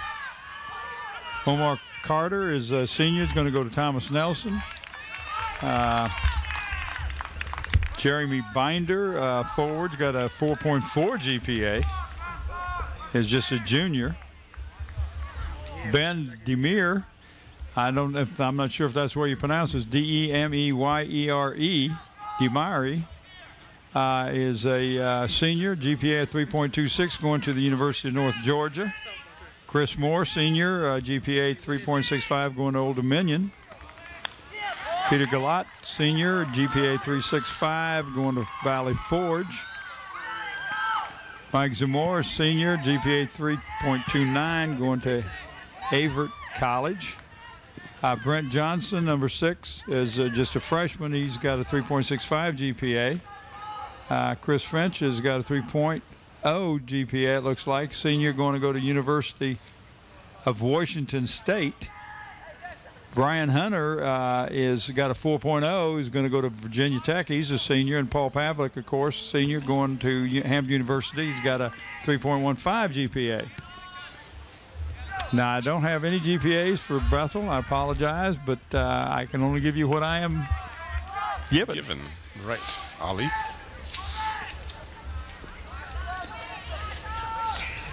Omar Carter is a senior. He's going to go to Thomas Nelson. Uh, Jeremy Binder, uh, forward's got a 4.4 GPA is just a junior. Ben Demir I don't. If, I'm not sure if that's where you pronounce it. D E M E Y E R E. Demary uh, is a uh, senior, GPA of 3.26, going to the University of North Georgia. Chris Moore, senior, uh, GPA 3.65, going to Old Dominion. Peter Galat, senior, GPA 365, going to Valley Forge. Mike Zamora, senior, GPA 3.29, going to Averett College. Uh, Brent Johnson, number six, is uh, just a freshman. He's got a 3.65 GPA. Uh, Chris Finch has got a 3.0 GPA, it looks like. Senior going to go to University of Washington State. Brian Hunter uh, is got a 4.0. He's going to go to Virginia Tech. He's a senior, and Paul Pavlik, of course, senior, going to Hampton University. He's got a 3.15 GPA. Now, I don't have any GPAs for Bethel. I apologize, but uh, I can only give you what I am given. Given. Right. Ali.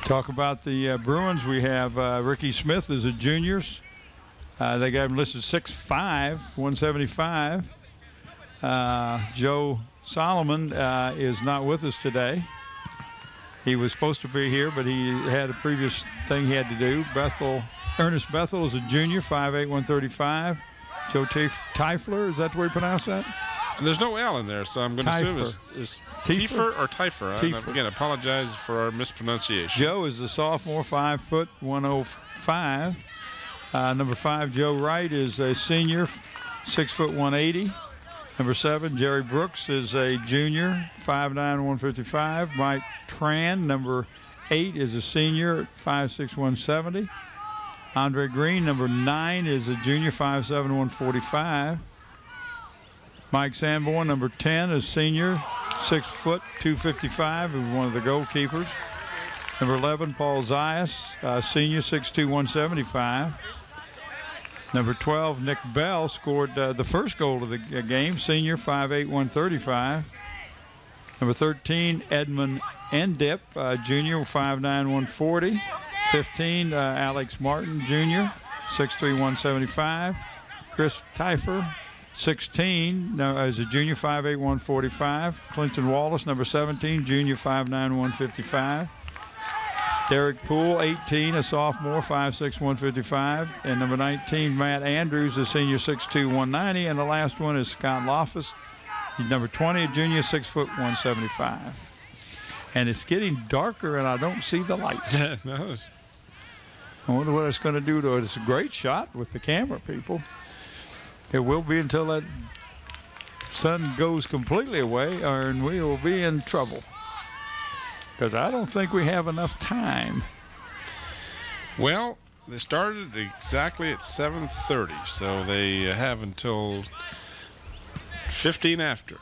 Talk about the uh, Bruins. We have uh, Ricky Smith as a juniors. Uh, they got him listed 6'5", 175. Uh, Joe Solomon uh, is not with us today. He was supposed to be here, but he had a previous thing he had to do. Bethel, Ernest Bethel is a junior, 5'8", 135. Joe Teifler, is that the way you pronounce that? There's no L in there, so I'm going to assume it's, it's Tiefer or Tiefer. Tiefer. Again, apologize for our mispronunciation. Joe is a sophomore, 5 foot 105. Uh, number five, Joe Wright is a senior, 6 foot 180. Number seven, Jerry Brooks is a junior, 5'9", 155. Mike Tran, number eight, is a senior, 5'6", 170. Andre Green, number nine, is a junior, 5'7", 145. Mike Sanborn, number 10, is senior, 6 foot 255, is one of the goalkeepers. Number 11, Paul Zayas, uh, senior, 6'2", 175. Number 12, Nick Bell, scored uh, the first goal of the game, senior, 5'8", 135. Number 13, Edmund Endip, uh, junior, 5'9", 140. 15, uh, Alex Martin, junior, 6'3", 175. Chris Teifer, 16, no, as a junior, 5'8", 145. Clinton Wallace, number 17, junior, 5'9", 155. Derek Poole, 18, a sophomore, 5'6", 155. And number 19, Matt Andrews, a senior, 6'2", 190. And the last one is Scott Loftus, number 20, a junior, 6 foot 175. And it's getting darker, and I don't see the lights. (laughs) no. I wonder what it's going to do to it. It's a great shot with the camera, people. It will be until that sun goes completely away, and we will be in trouble. Because I don't think we have enough time. Well, they started exactly at 7.30, so they have until 15 after.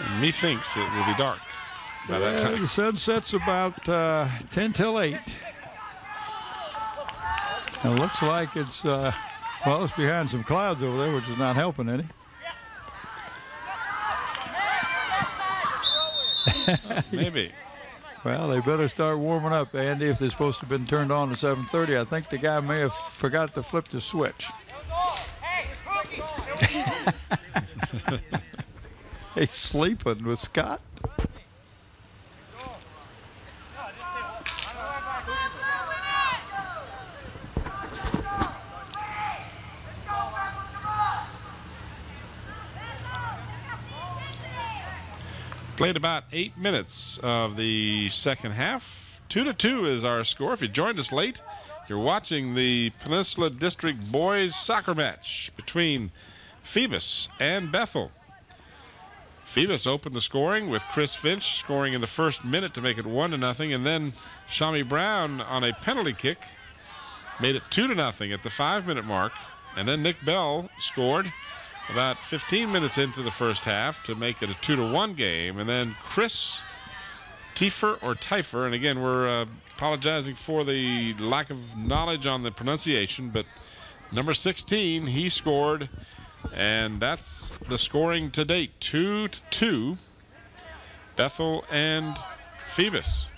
And methinks it will be dark by that time. The sun sets about uh, 10 till 8. It looks like it's, uh, well, it's behind some clouds over there, which is not helping any. (laughs) Maybe. Well, they better start warming up, Andy, if they're supposed to have been turned on at 7.30. I think the guy may have forgot to flip the switch. (laughs) (laughs) He's sleeping with Scott. Played about eight minutes of the second half. Two to two is our score. If you joined us late, you're watching the Peninsula District boys soccer match between Phoebus and Bethel. Phoebus opened the scoring with Chris Finch scoring in the first minute to make it one to nothing, and then Shami Brown on a penalty kick made it two to nothing at the five-minute mark, and then Nick Bell scored about 15 minutes into the first half to make it a two to one game, and then Chris Tiefer or Teifer, and again we're uh, apologizing for the lack of knowledge on the pronunciation, but number 16 he scored, and that's the scoring to date, two to two. Bethel and Phoebus.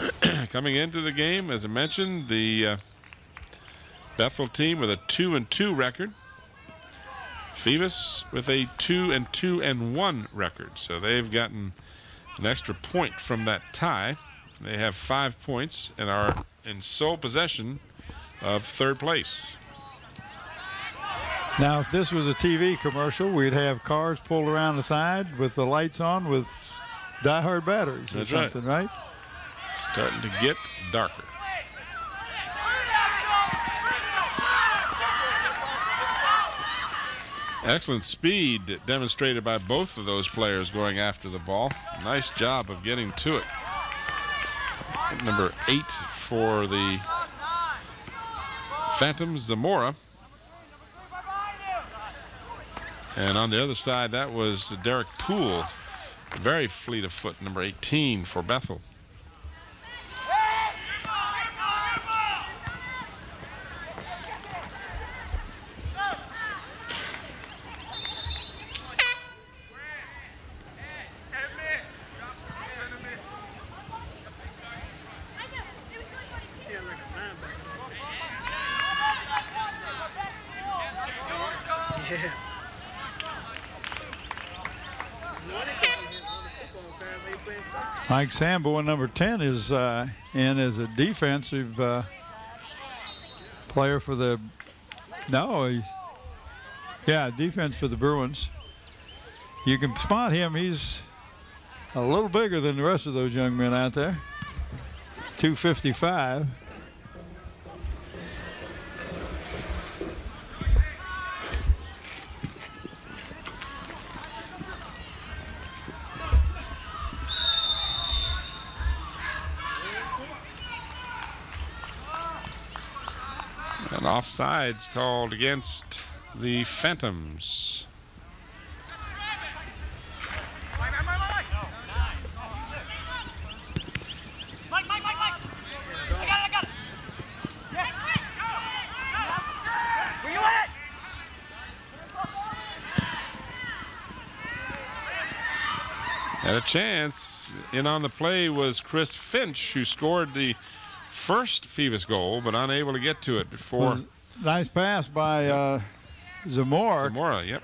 (clears throat) coming into the game, as I mentioned, the uh, Bethel team with a two and two record. Phoebus with a two and two and one record, so they've gotten an extra point from that tie. They have five points and are in sole possession of third place. Now, if this was a TV commercial, we'd have cars pulled around the side with the lights on with diehard batteries or That's right. something, right? Starting to get darker. Excellent speed demonstrated by both of those players going after the ball. Nice job of getting to it. Number eight for the Phantoms, Zamora. And on the other side, that was Derek Poole. Very fleet of foot, number 18 for Bethel. Mike Sanborn, number 10, is uh, in as a defensive uh, player for the. No, he's. Yeah, defense for the Bruins. You can spot him. He's a little bigger than the rest of those young men out there. 255. Offsides called against the Phantoms. Had a chance. In on the play was Chris Finch, who scored the first Phoebus goal, but unable to get to it before Nice pass by uh, Zamora. Zamora. Yep.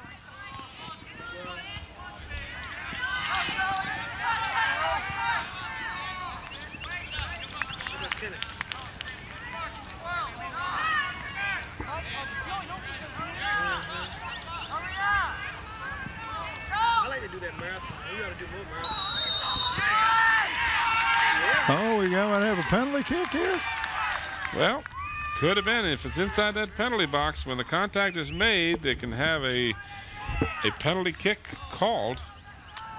I like to do that marathon. You gotta do more marathon. Oh, we got to have a penalty kick here. Well, could have been if it's inside that penalty box. When the contact is made, they can have a a penalty kick called.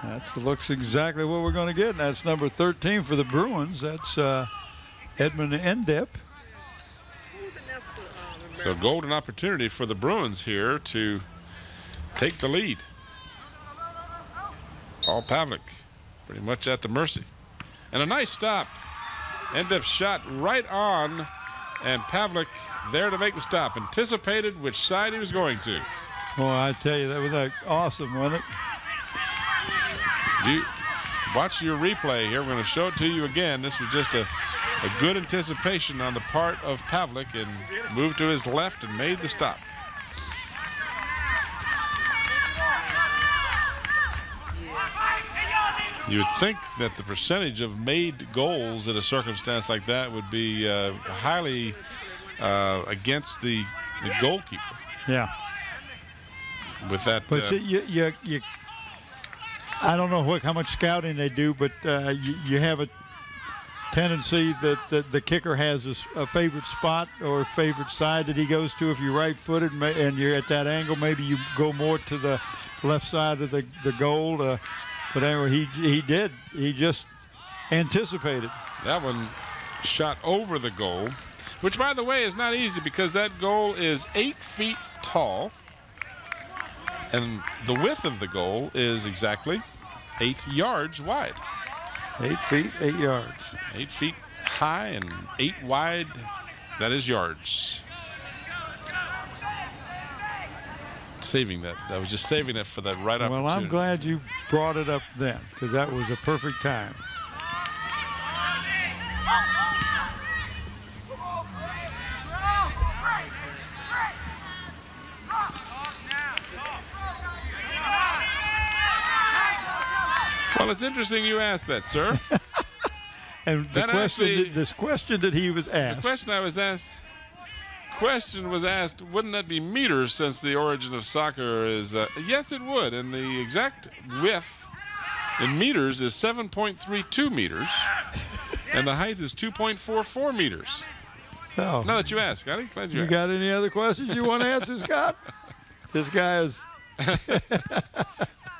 That looks exactly what we're going to get. And That's number 13 for the Bruins. That's uh, Edmund Endep. Who's the next for, So golden opportunity for the Bruins here to take the lead. Paul Pavlik pretty much at the mercy. And a nice stop. End up shot right on and Pavlik there to make the stop. Anticipated which side he was going to. Boy, I tell you, that was like awesome, wasn't it? You watch your replay here. We're going to show it to you again. This was just a, a good anticipation on the part of Pavlik and moved to his left and made the stop. You would think that the percentage of made goals in a circumstance like that would be uh, highly uh, against the, the goalkeeper. Yeah. With that, But uh, you, you, you, I don't know what how much scouting they do, but uh, you, you have a tendency that the, the kicker has a favorite spot or a favorite side that he goes to. If you're right-footed and you're at that angle, maybe you go more to the left side of the the goal. But anyway, he he did. He just anticipated. That one shot over the goal, which, by the way, is not easy because that goal is eight feet tall, and the width of the goal is exactly eight yards wide. Eight feet, eight yards. Eight feet high and eight wide. That is yards. saving that. I was just saving it for that right well, opportunity. Well, I'm glad you brought it up then because that was a perfect time. Well, it's interesting you asked that, sir. (laughs) and the that question, actually, this question that he was asked. The question I was asked Question was asked. Wouldn't that be meters since the origin of soccer is? Uh, yes, it would. And the exact width in meters is 7.32 meters, and the height is 2.44 meters. So, Now that you ask, Scotty, glad you, you asked. got any other questions you want to answer, Scott? (laughs) This guy is. (laughs)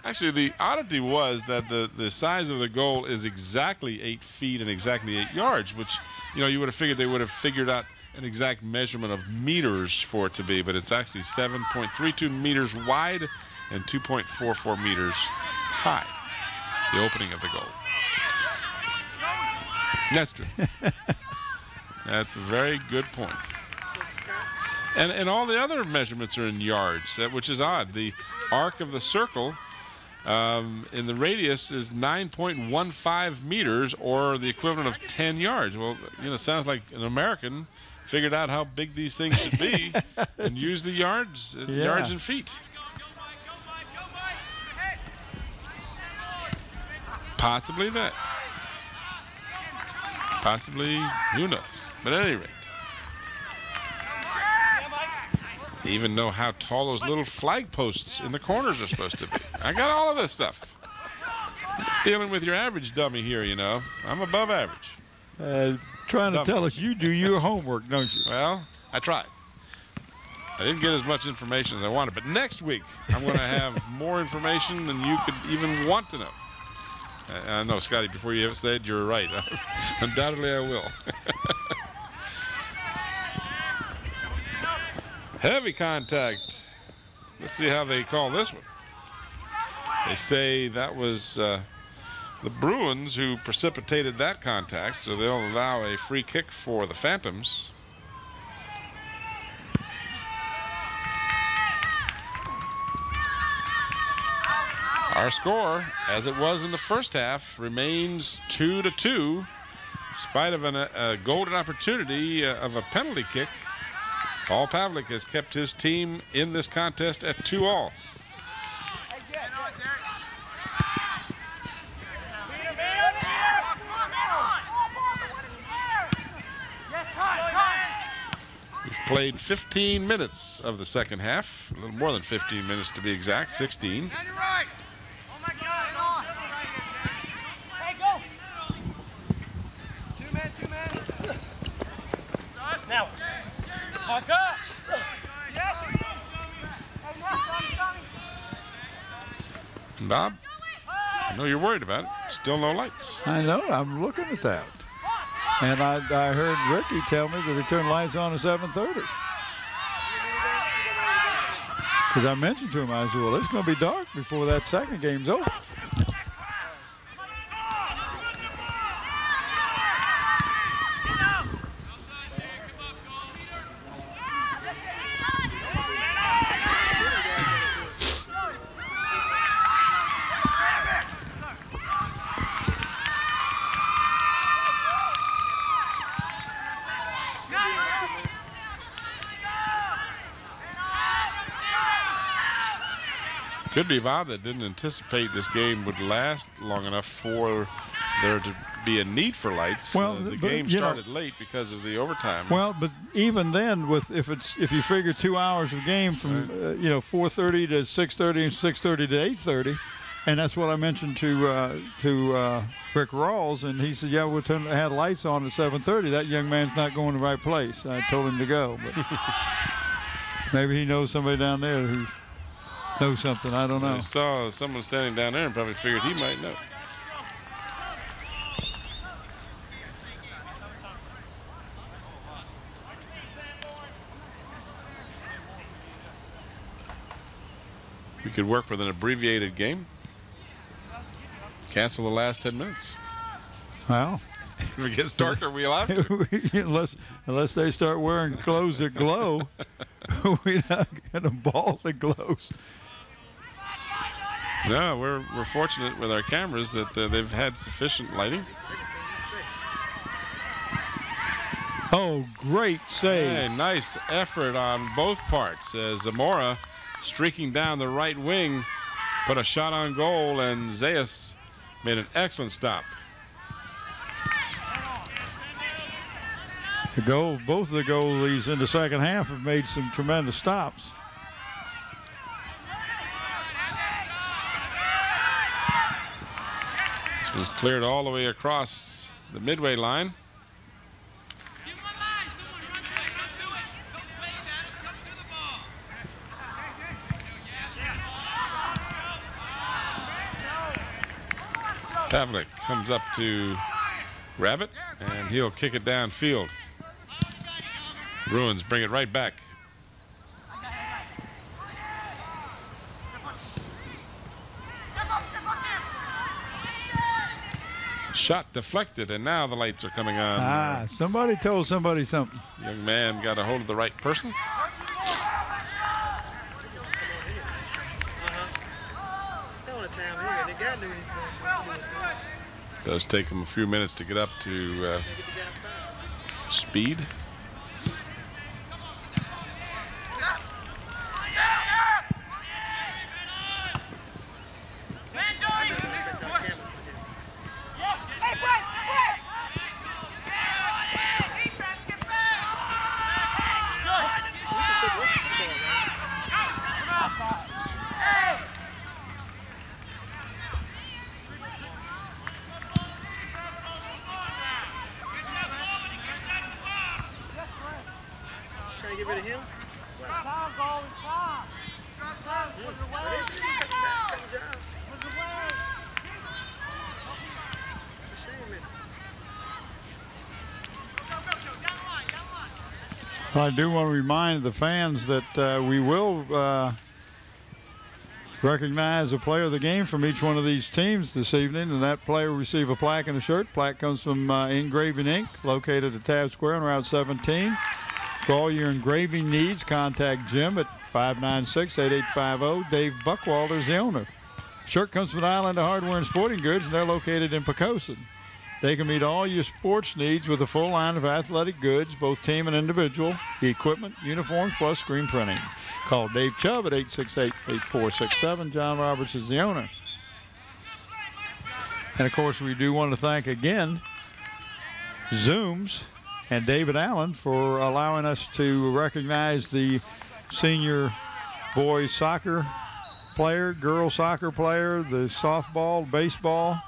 Actually, the oddity was that the, the size of the goal is exactly eight feet and exactly eight yards, which, you know, you would have figured they would have figured out an exact measurement of meters for it to be, but it's actually 7.32 meters wide and 2.44 meters high, the opening of the goal. That's (laughs) true. That's a very good point. And, and all the other measurements are in yards, which is odd. The arc of the circle um, in the radius is 9.15 meters, or the equivalent of 10 yards. Well, you know, it sounds like an American figured out how big these things should be (laughs) and used the yards, uh, Yeah. yards and feet. Possibly that. Possibly, who knows? But at any rate, even know how tall those little flag posts in the corners are supposed to be. I got all of this stuff. Dealing with your average dummy here, you know. I'm above average. Uh, trying to tell us you do your homework, don't you? Well, I tried. I didn't get as much information as I wanted, but next week I'm going (laughs) to have more information than you could even want to know. I, know, Scotty, before you said you're right. (laughs) Undoubtedly, I will. (laughs) Heavy contact. Let's see how they call this one. They say that was uh, the Bruins who precipitated that contact, so they'll allow a free kick for the Phantoms. Our score, as it was in the first half, remains two to two, in spite of an, a golden opportunity uh, of a penalty kick. Paul Pavlik has kept his team in this contest at two all. Played 15 minutes of the second half, a little more than 15 minutes to be exact, 16. Now. Mark up. Yes. Hey, now, Sonny, Sonny. Bob, I know you're worried about it. Still no lights. I know. I'm looking at that. And I, I heard Ricky tell me that they turned lights on at 7:30. Because I mentioned to him, I said, "Well, it's going to be dark before that second game's over." Could be Bob that didn't anticipate this game would last long enough for there to be a need for lights. Well, Uh, the but, game you know- started late because of the overtime. Well, but even then, with if it's if you figure two hours of game from uh, you know 4:30 to 6:30 and 6:30 to 8:30, and that's what I mentioned to uh, to uh, Rick Rawls, and he said, "Yeah, we'll turn had lights on at 7:30. That young man's not going to the right place." I told him to go, but (laughs) maybe he knows somebody down there who knows something. I don't know. I saw someone standing down there and probably figured he might know. We could work with an abbreviated game. Cancel the last 10 minutes. Well, (laughs) If it gets darker, we'll have to. (laughs) unless unless they start wearing clothes that glow, (laughs) we're not going to ball that glows. No, we're, we're fortunate with our cameras that uh, they've had sufficient lighting. Oh, great save! Hey, nice effort on both parts. Uh, Zamora streaking down the right wing, put a shot on goal, and Zayas made an excellent stop. The goal, both of the goalies in the second half have made some tremendous stops. One's cleared all the way across the midway line. Pavlik comes up to Rabbit, and he'll kick it downfield. Bruins bring it right back. Shot deflected, and now the lights are coming on. Ah, somebody told somebody something. Young man got a hold of the right person. They on the time here. They got to do anything. Does take him a few minutes to get up to uh, speed. Trying to get rid of him. Shame it. I do want to remind the fans that uh, we will uh, recognize a player of the game from each one of these teams this evening, and that player will receive a plaque and a shirt. Plaque comes from uh, Engraving Inc., located at Tabb Square on Route 17. For all your engraving needs, contact Jim at 596-8850. Dave Buckwalter is the owner. Shirt comes from Island of Hardware and Sporting Goods, and they're located in Poquoson. They can meet all your sports needs with a full line of athletic goods, both team and individual, equipment, uniforms, plus screen printing. Call Dave Chubb at 868-8467. John Roberts is the owner. And of course, we do want to thank again Zooms and David Allen for allowing us to recognize the senior boys soccer player, girl soccer player, the softball, baseball,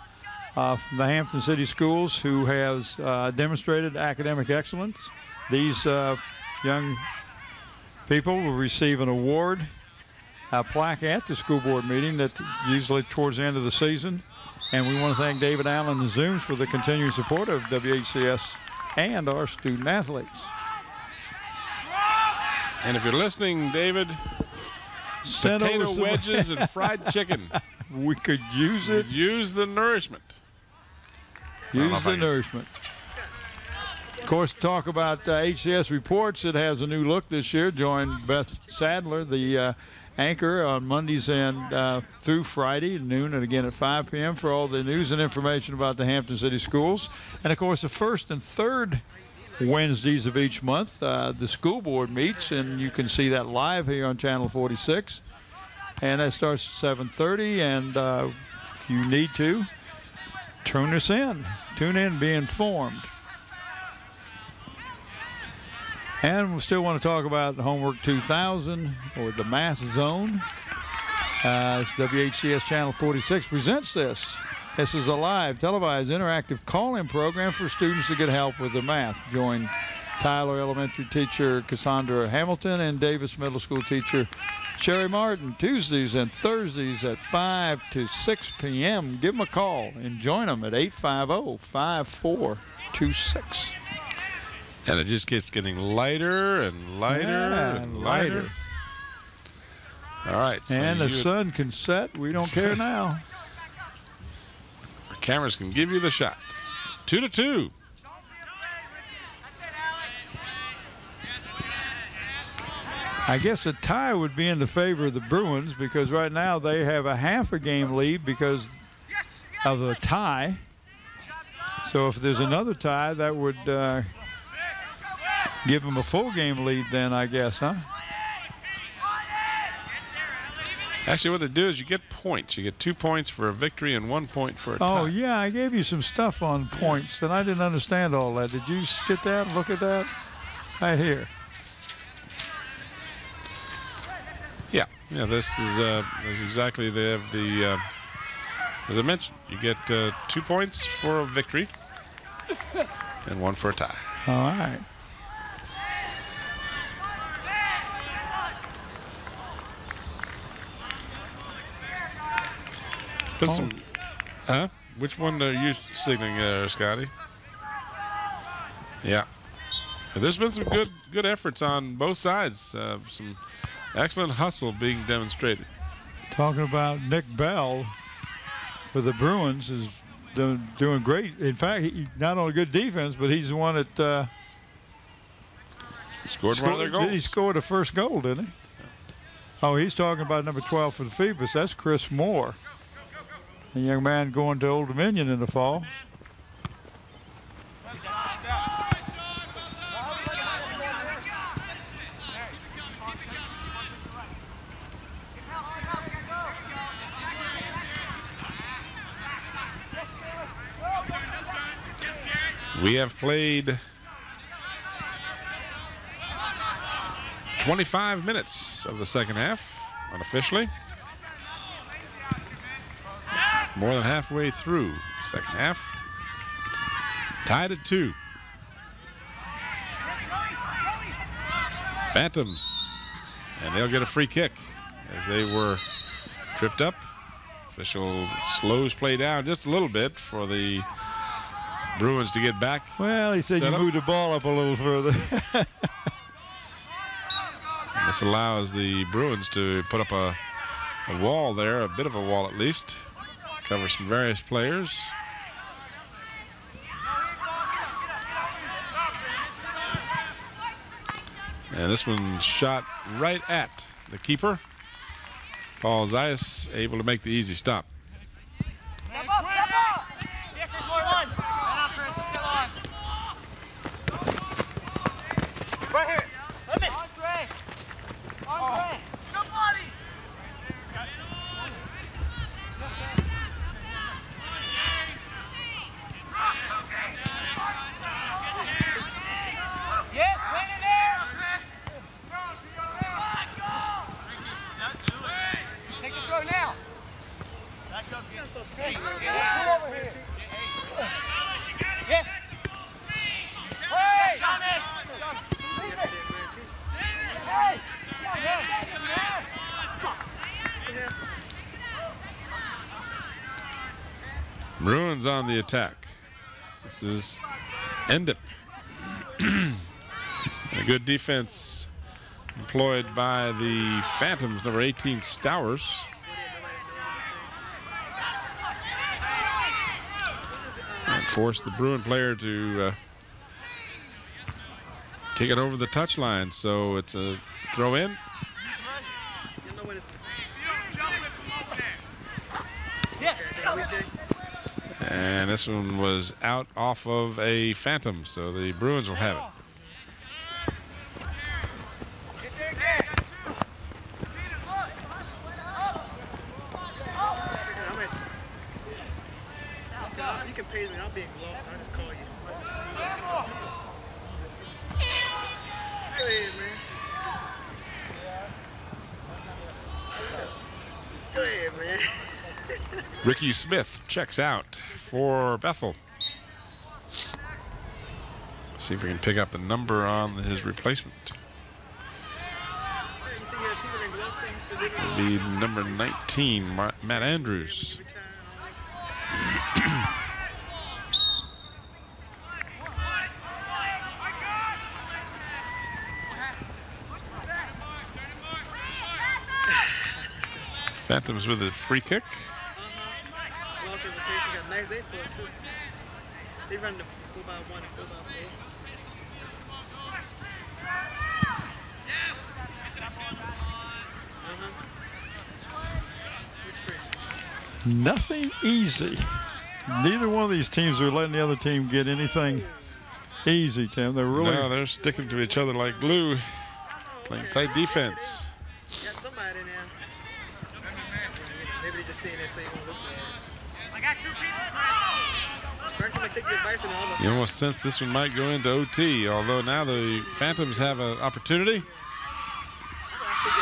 uh, from the Hampton City Schools who has uh, demonstrated academic excellence. These uh, young people will receive an award, a plaque at the school board meeting that usually towards the end of the season. And we want to thank David Allen and Zooms for the continued support of WHCS and our student athletes. And if you're listening, David, Send potato wedges and fried (laughs) chicken. we could use it. Use the nourishment. Use the nourishment. Of course, talk about uh, HCS reports. It has a new look this year. Join Beth Sadler, the uh, anchor, on Mondays and uh, through Friday at noon, and again at 5 p.m. for all the news and information about the Hampton City Schools. And of course, the first and third Wednesdays of each month, uh, the school board meets, and you can see that live here on Channel 46. And that starts at 7:30. And uh, if you need to, tune us in. Tune in, be informed. And we still want to talk about Homework 2000 or the Math Zone. Uh, WHCS Channel 46 presents this. This is a live, televised, interactive call-in program for students to get help with their math. Join Tyler Elementary teacher Cassandra Hamilton and Davis Middle School teacher Sherry Martin Tuesdays and Thursdays at 5 to 6 p.m. Give them a call and join them at 850-5426. And it just keeps getting lighter and lighter Yeah, and lighter. lighter. All right. So and the sun can set. We don't care (laughs) now. our cameras can give you the shot. Two to two. I guess a tie would be in the favor of the Bruins because right now they have a half a game lead because of a tie. So if there's another tie, that would uh, give them a full game lead then, I guess, huh? Actually, what they do is you get points. You get two points for a victory and one point for a tie. Oh yeah, I gave you some stuff on points, and I didn't understand all that. Did you get that? Look at that, right here. Yeah, yeah. This is uh, is exactly the the. Uh, as I mentioned, you get uh, two points for a victory (laughs) and one for a tie. All right. Put Oh. some, huh? Which one are you signaling there, Scotty? Yeah. There's been some good good efforts on both sides. Uh, some excellent hustle being demonstrated. Talking about Nick Bell for the Bruins is do- doing great. In fact, he not only good defense, but he's the one that uh, Scored, one of their goals. He scored the first goal, didn't he? Oh, he's talking about number 12 for the Phoebus. That's Chris Moore, a young man going to Old Dominion in the fall. We have played 25 minutes of the second half unofficially. More than halfway through second half. Tied at two. Phantoms. And they'll get a free kick as they were tripped up. Official slows play down just a little bit for the Bruins to get back. Well, he said Set you up. moved the ball up a little further. (laughs) This allows the Bruins to put up a, a wall there, a bit of a wall at least. Cover some various players. And this one shot right at the keeper. Paul Zayas able to make the easy stop. Step up, step up! Yeah, Chris, more one. Get out, Chris, still on. Right here. Limit. Andre. Andre. Somebody. Yes, win it there. Take the throw now. Come over here. Yes. Hey! Hey! Bruins on the attack. This is Endip. (clears throat) a good defense employed by the Phantoms, number 18, Stowers. And forced the Bruin player to uh, kick it over the touchline. So it's a throw in. You know what it's Yes. And this one was out off of a Phantom. So the Bruins will have it. You can pay me. I'll be. I'll just call you. Go ahead, man. Go ahead, man. Ricky Smith checks out for Bethel. See if we can pick up the number on his replacement. It'll be number 19, Matt Andrews. (coughs) Phantoms with a free kick. Lost their rotation. Got for it, too. They run the 4 by one and 4 by 4 Uh-huh. Which way? Nothing easy. Neither one of these teams are letting the other team get anything easy, Tim. They're really No, they're sticking to each other like glue. Playing tight defense. Got somebody in there. saying that so you won't look bad. I got two people. First time I take the advice and all of You almost sense this one might go into OT, although now the Phantoms have an opportunity.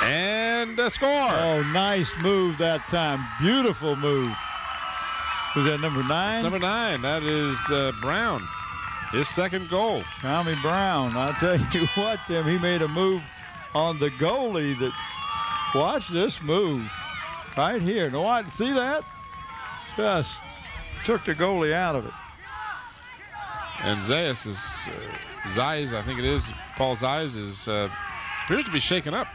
And a score. Oh, nice move that time. Beautiful move. Was that number nine? Number nine, that is uh, Brown. His second goal. Tommy Brown. I'll tell (laughs) you what, Tim, he made a move on the goalie that. Watch this move right here. Now, what? See that? Just took the goalie out of it. And Zayas is, uh, Zayas, I think it is, Paul Zayas is, uh, appears to be shaken up.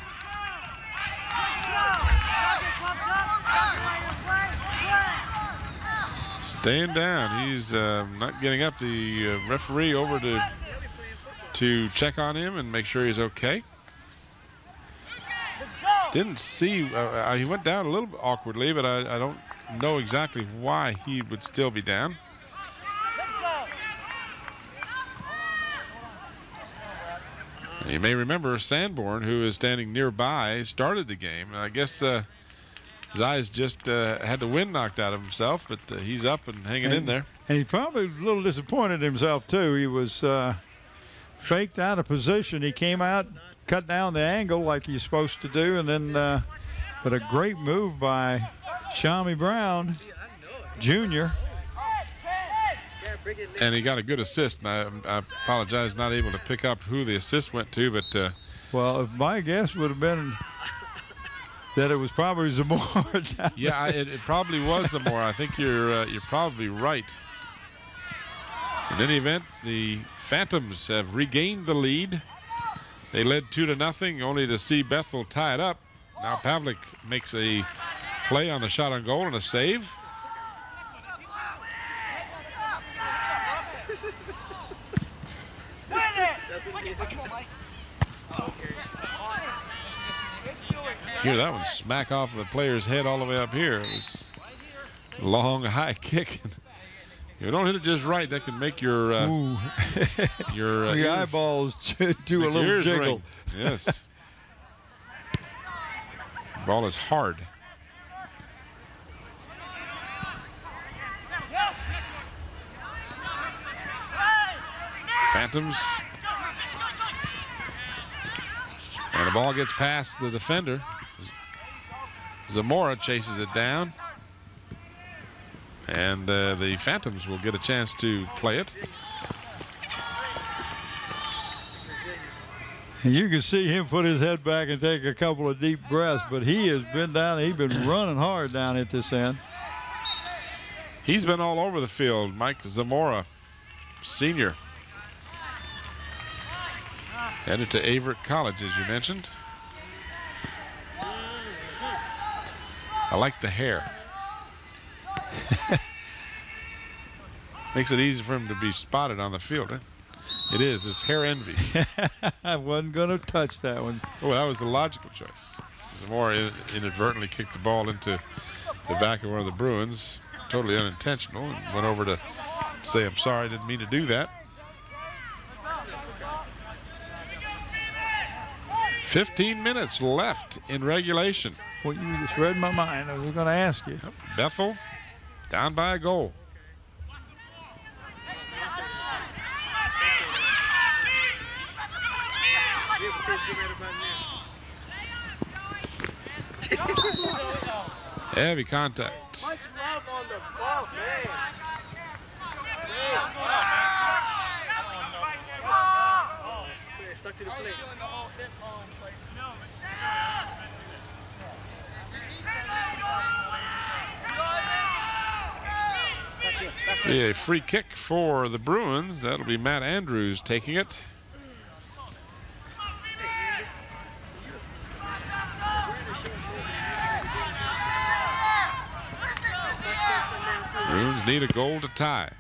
Staying down. He's uh, not getting up. The uh, referee over to to check on him and make sure he's okay. Didn't see. Uh, uh, he went down a little awkwardly, but I, I don't know exactly why he would still be down. You may remember Sanborn, who is standing nearby, started the game. I guess uh, Zayas just uh, had the wind knocked out of himself, but uh, he's up and hanging in there. And he probably a little disappointed himself too. He was uh, faked out of position. He came out, cut down the angle like he's supposed to do, and then uh, but a great move by Shami Brown, Jr. Yeah, bring it And he got a good assist. And I, I apologize, not able to pick up who the assist went to, but uh, Well, if my guess would have been that it was probably Zamora. (laughs) yeah, it, it probably was Zamora. I think you're uh, you're probably right. In any event, the Phantoms have regained the lead. They led two to nothing, only to see Bethel tie it up. Now Pavlik makes a play on the shot on goal and a save. Hear that one smack off the player's head all the way up here. It was long, high (laughs) kick. If you don't hit it just right, that can make your uh, (laughs) your uh, (laughs) the ears- eyeballs do a little jiggle. ring. Yes. Ball is hard. Phantoms. And the ball gets past the defender. Zamora chases it down. And uh, the Phantoms will get a chance to play it. And you can see him put his head back and take a couple of deep breaths, but he has been down. He's been running hard down at this end. He's been all over the field. Mike Zamora, senior. Headed to Averett College, as you mentioned. I like the hair. (laughs) Makes it easy for him to be spotted on the field. Huh? It is. It's hair envy. (laughs) I wasn't going to touch that one. Oh, that was the logical choice. Zamora in- inadvertently kicked the ball into the back of one of the Bruins, totally unintentional, and went over to say, I'm sorry, I didn't mean to do that. 15 minutes left in regulation. Well, you just read my mind. I was going to ask you. Bethel down by a goal. We have a taste good right about now. Heavy contact. Yeah, stuck to the plate. Be a free kick for the Bruins. That'll be Matt Andrews taking it. Bruins need a goal to tie.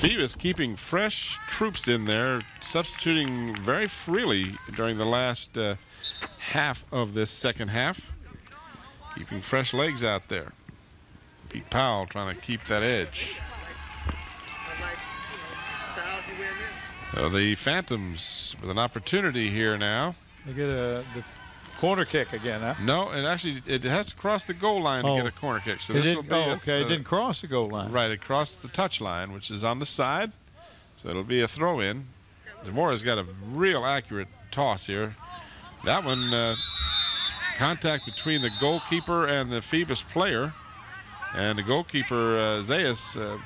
Phoebus keeping fresh troops in there, substituting very freely during the last uh, half of this second half. Keeping fresh legs out there. Pete Powell trying to keep that edge. Uh, the Phantoms with an opportunity here now. They get a the corner kick again, huh? No, it actually it has to cross the goal line to Oh. get a corner kick. So It this will didn't, be oh, a- okay, it uh, didn't cross the goal line. right across the touch line, which is on the side. So it'll be a throw in. Zamora's got a real accurate toss here. That one, uh, contact between the goalkeeper and the Phoebus player. And the goalkeeper, uh, Zayas, uh,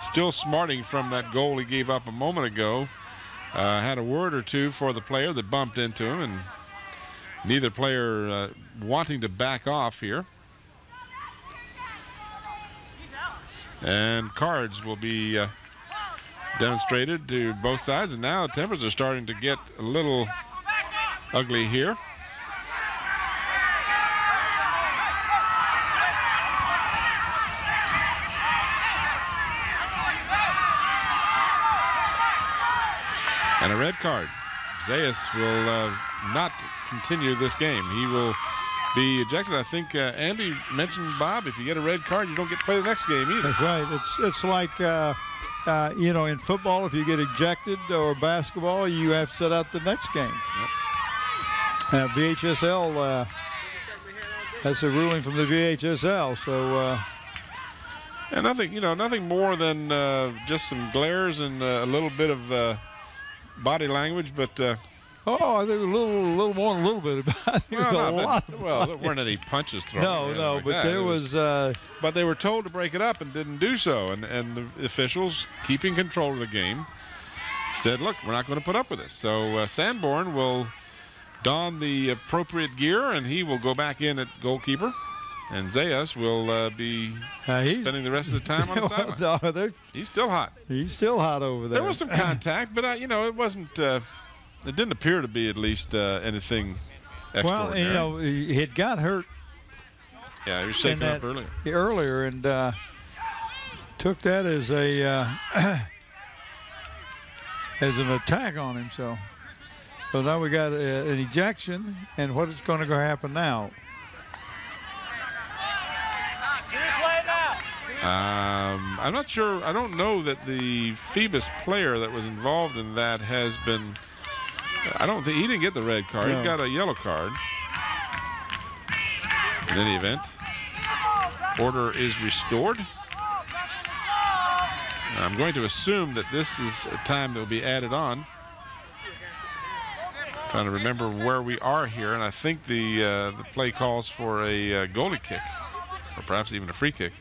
still smarting from that goal he gave up a moment ago. Uh, had a word or two for the player that bumped into him, and neither player uh, wanting to back off here. And cards will be uh, demonstrated to both sides. And now tempers are starting to get a little ugly here. And a red card. Zayas will uh, not continue this game. He will be ejected. I think uh, Andy mentioned, Bob, if you get a red card, you don't get to play the next game either. That's right. It's it's like uh, uh, you know in football, if you get ejected or basketball, you have to sit out the next game. Uh, VHSL. Uh, that's a ruling from the VHSL. So uh, And nothing, you know, nothing more than uh, just some glares and uh, a little bit of uh, body language, but uh, oh, I think a little, a little more, than a little bit about. (laughs) Well, a but- lot. of (laughs) well, there weren't any punches thrown. no, no, like but that. there It was. Uh, but they were told to break it up and didn't do so, and and the officials keeping control of the game said, "Look, we're not going to put up with this." So uh, Sanborn will don the appropriate gear, and he will go back in at goalkeeper. And Zayas will uh, be uh, he's spending the rest of the time on the (laughs) sideline. no, He's still hot. he's still hot over there. There was some (clears throat) contact, but uh, you know, it wasn't. Uh, it didn't appear to be at least uh, anything well, you know, he had got hurt yeah, he was in shaking up earlier. earlier and uh, took that as a uh, (clears throat) as an attack on him. So, so now we got an ejection, and what is going to go happen now? Um, I'm not sure. I don't know that the Phoebus player that was involved in that has been. I don't think he didn't get the red card. No. He got a yellow card. In any event, order is restored. I'm going to assume that this is a time that will be added on. Trying to remember where we are here, and I think the uh, the play calls for a uh, goalie kick, or perhaps even a free kick.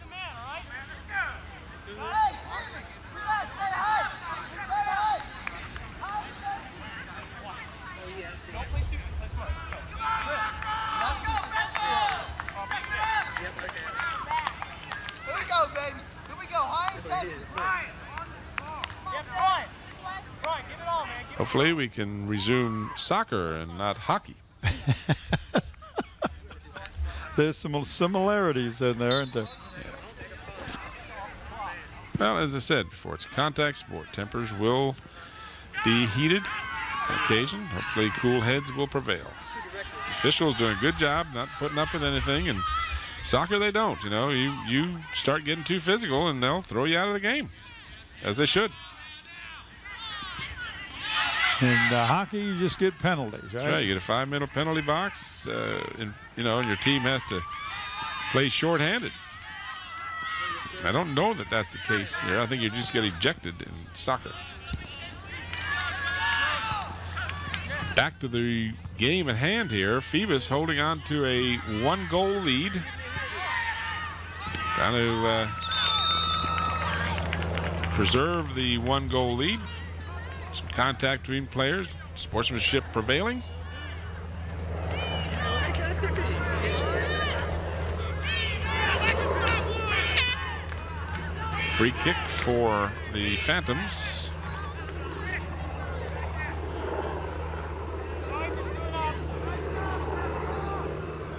Hopefully, we can resume soccer and not hockey. (laughs) There's some similarities in there, and there? Well, as I said before, it's a contact sport. Tempers will be heated on occasion. Hopefully, cool heads will prevail. Officials doing a good job, not putting up with anything, and soccer they don't. You know, you you start getting too physical, and they'll throw you out of the game, as they should. In uh, hockey, you just get penalties, right? Right. You get a five-minute penalty box, uh, and you know, and your team has to play shorthanded. I don't know that that's the case here. I think you just get ejected in soccer. Back to the game at hand here. Phoebus holding on to a one-goal lead. Trying to uh, preserve the one-goal lead. Some contact between players. Sportsmanship prevailing. Free kick for the Phantoms.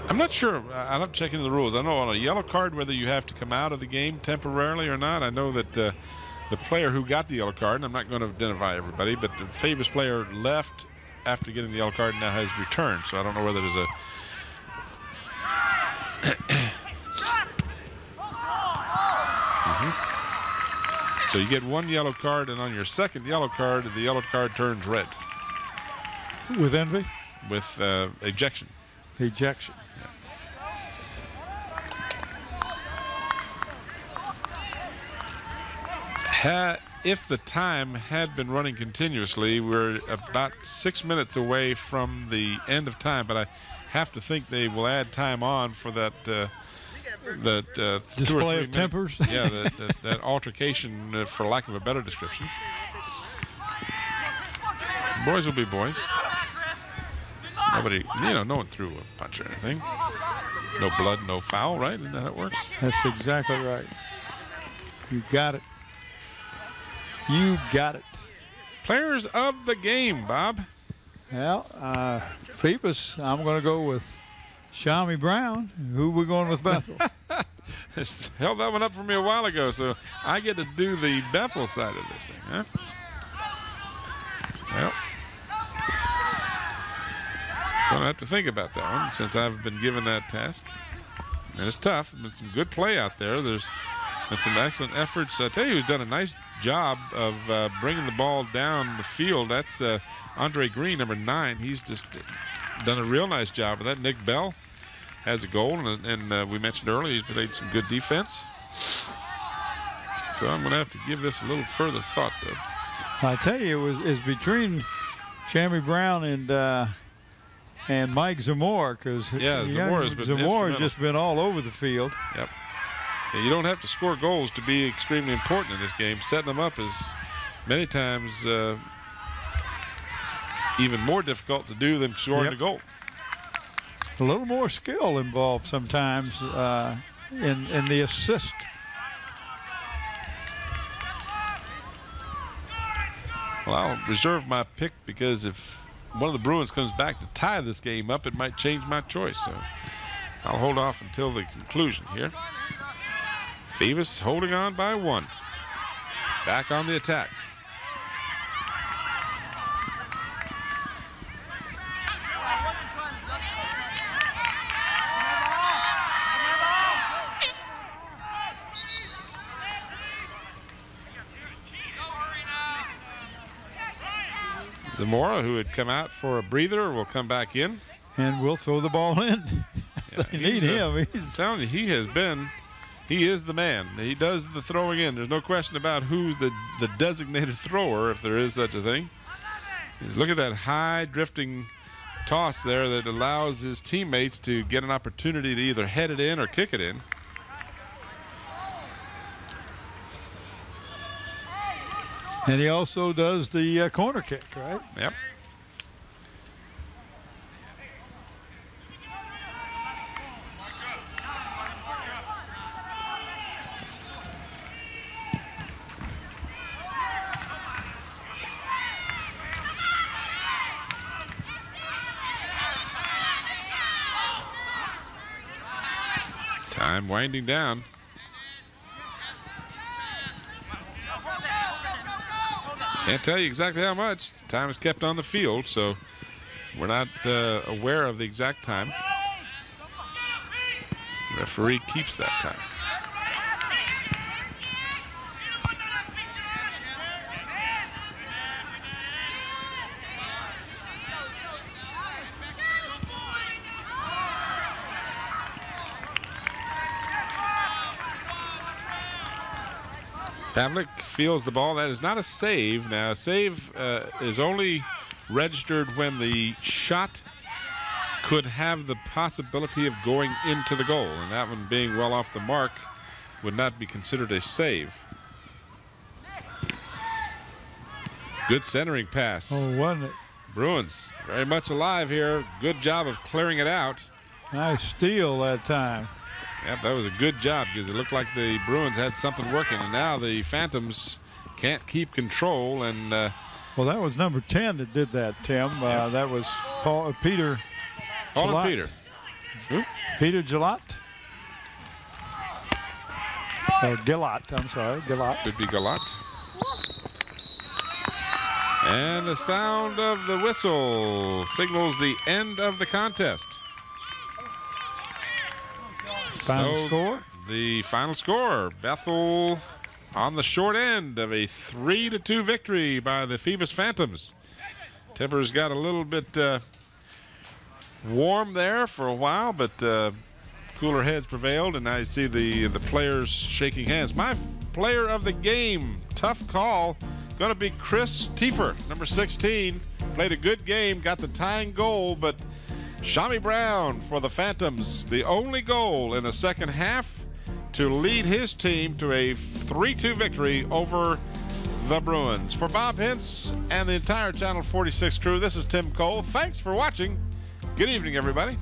I'm not sure. I- I'll have to check into the rules. I know on a yellow card whether you have to come out of the game temporarily or not. I know that uh, the player who got the yellow card, and I'm not going to identify everybody, but the Phoebus player left after getting the yellow card and now has returned. So I don't know whether there's a Mhm. So you get one yellow card, and on your second yellow card, the yellow card turns red With envy, with uh, ejection. ejection. Ha, if the time had been running continuously, we're about six minutes away from the end of time. But I have to think they will add time on for that uh, that uh, Display of minute- tempers. (laughs) yeah, that, that, that altercation, uh, for lack of a better description. Boys will be boys. Nobody, you know, no one threw a punch or anything. No blood, no foul, right? Isn't that how it works? That's exactly right. You got it. You got it. Players of the game, Bob. Well, uh, Phoebus, I'm going to go with Shami Brown. Who we going with Bethel? (laughs) Held that one up for me a while ago, so I get to do the Bethel side of this thing, huh? Well, gonna have to think about that one since I've been given that task, and it's tough. There's some good play out there. There's been some excellent efforts. I tell you, who's done a nice job of uh, bringing the ball down the field. That's uh, Andre Green, number nine. He's just done a real nice job of that. Nick Bell has a goal, and, and uh, we mentioned earlier he's played some good defense. So I'm going to have to give this a little further thought, though. I tell you, it was it's between Shami Brown and uh, and Mike Zamora because Yeah, Zamora's been Zamora's instrumental. just been all over the field. Yep. You don't have to score goals to be extremely important in this game. Setting them up is many times uh, even more difficult to do than scoring Yep. a goal. A little more skill involved sometimes uh, in in the assist. Well, I'll reserve my pick because if one of the Bruins comes back to tie this game up, it might change my choice. So I'll hold off until the conclusion here. Phoebus holding on by one. Back on the attack. Zamora, who had come out for a breather, will come back in. And we'll throw the ball in. Yeah, (laughs) they need him. I'm He's telling you, he has been, he is the man. He does the throwing in. There's no question about who's the, the designated thrower, if there is such a thing. He's look at that high drifting toss there that allows his teammates to get an opportunity to either head it in or kick it in. and he also does the uh, corner kick, right? Yep. Time winding down. Can't tell you exactly how much. Time is kept on the field, so we're not uh, aware of the exact time. Referee keeps that time. Pavlik feels the ball. That is not a save. Now, a save uh, is only registered when the shot could have the possibility of going into the goal, and that one being well off the mark would not be considered a save. Good centering pass. Oh, wasn't it? Bruins very much alive here. Good job of clearing it out. Nice steal that time. Yep, that was a good job because it looked like the Bruins had something working, and now the Phantoms can't keep control. And uh, Well, that was number 10 that did that, Tim. Uh, that was Paul, uh, Peter Paul Gillott. and Peter. Peter Gillot. Or Gillot, I'm sorry, Gillot. Could be Galat. And the sound of the whistle signals the end of the contest. Final So, score? The final score Bethel on the short end of a 3 to 2 victory by the Phoebus Phantoms. Tempers got a little bit uh, warm there for a while, but uh, cooler heads prevailed, and I see the, the players shaking hands. My player of the game, tough call, going to be Chris Tiefer, number 16. Played a good game, got the tying goal, but Shami Brown for the Phantoms, the only goal in the second half to lead his team to a 3 2 victory over the Bruins. For Bob Hintz and the entire Channel 46 crew, this is Tim Cole. Thanks for watching. Good evening, everybody.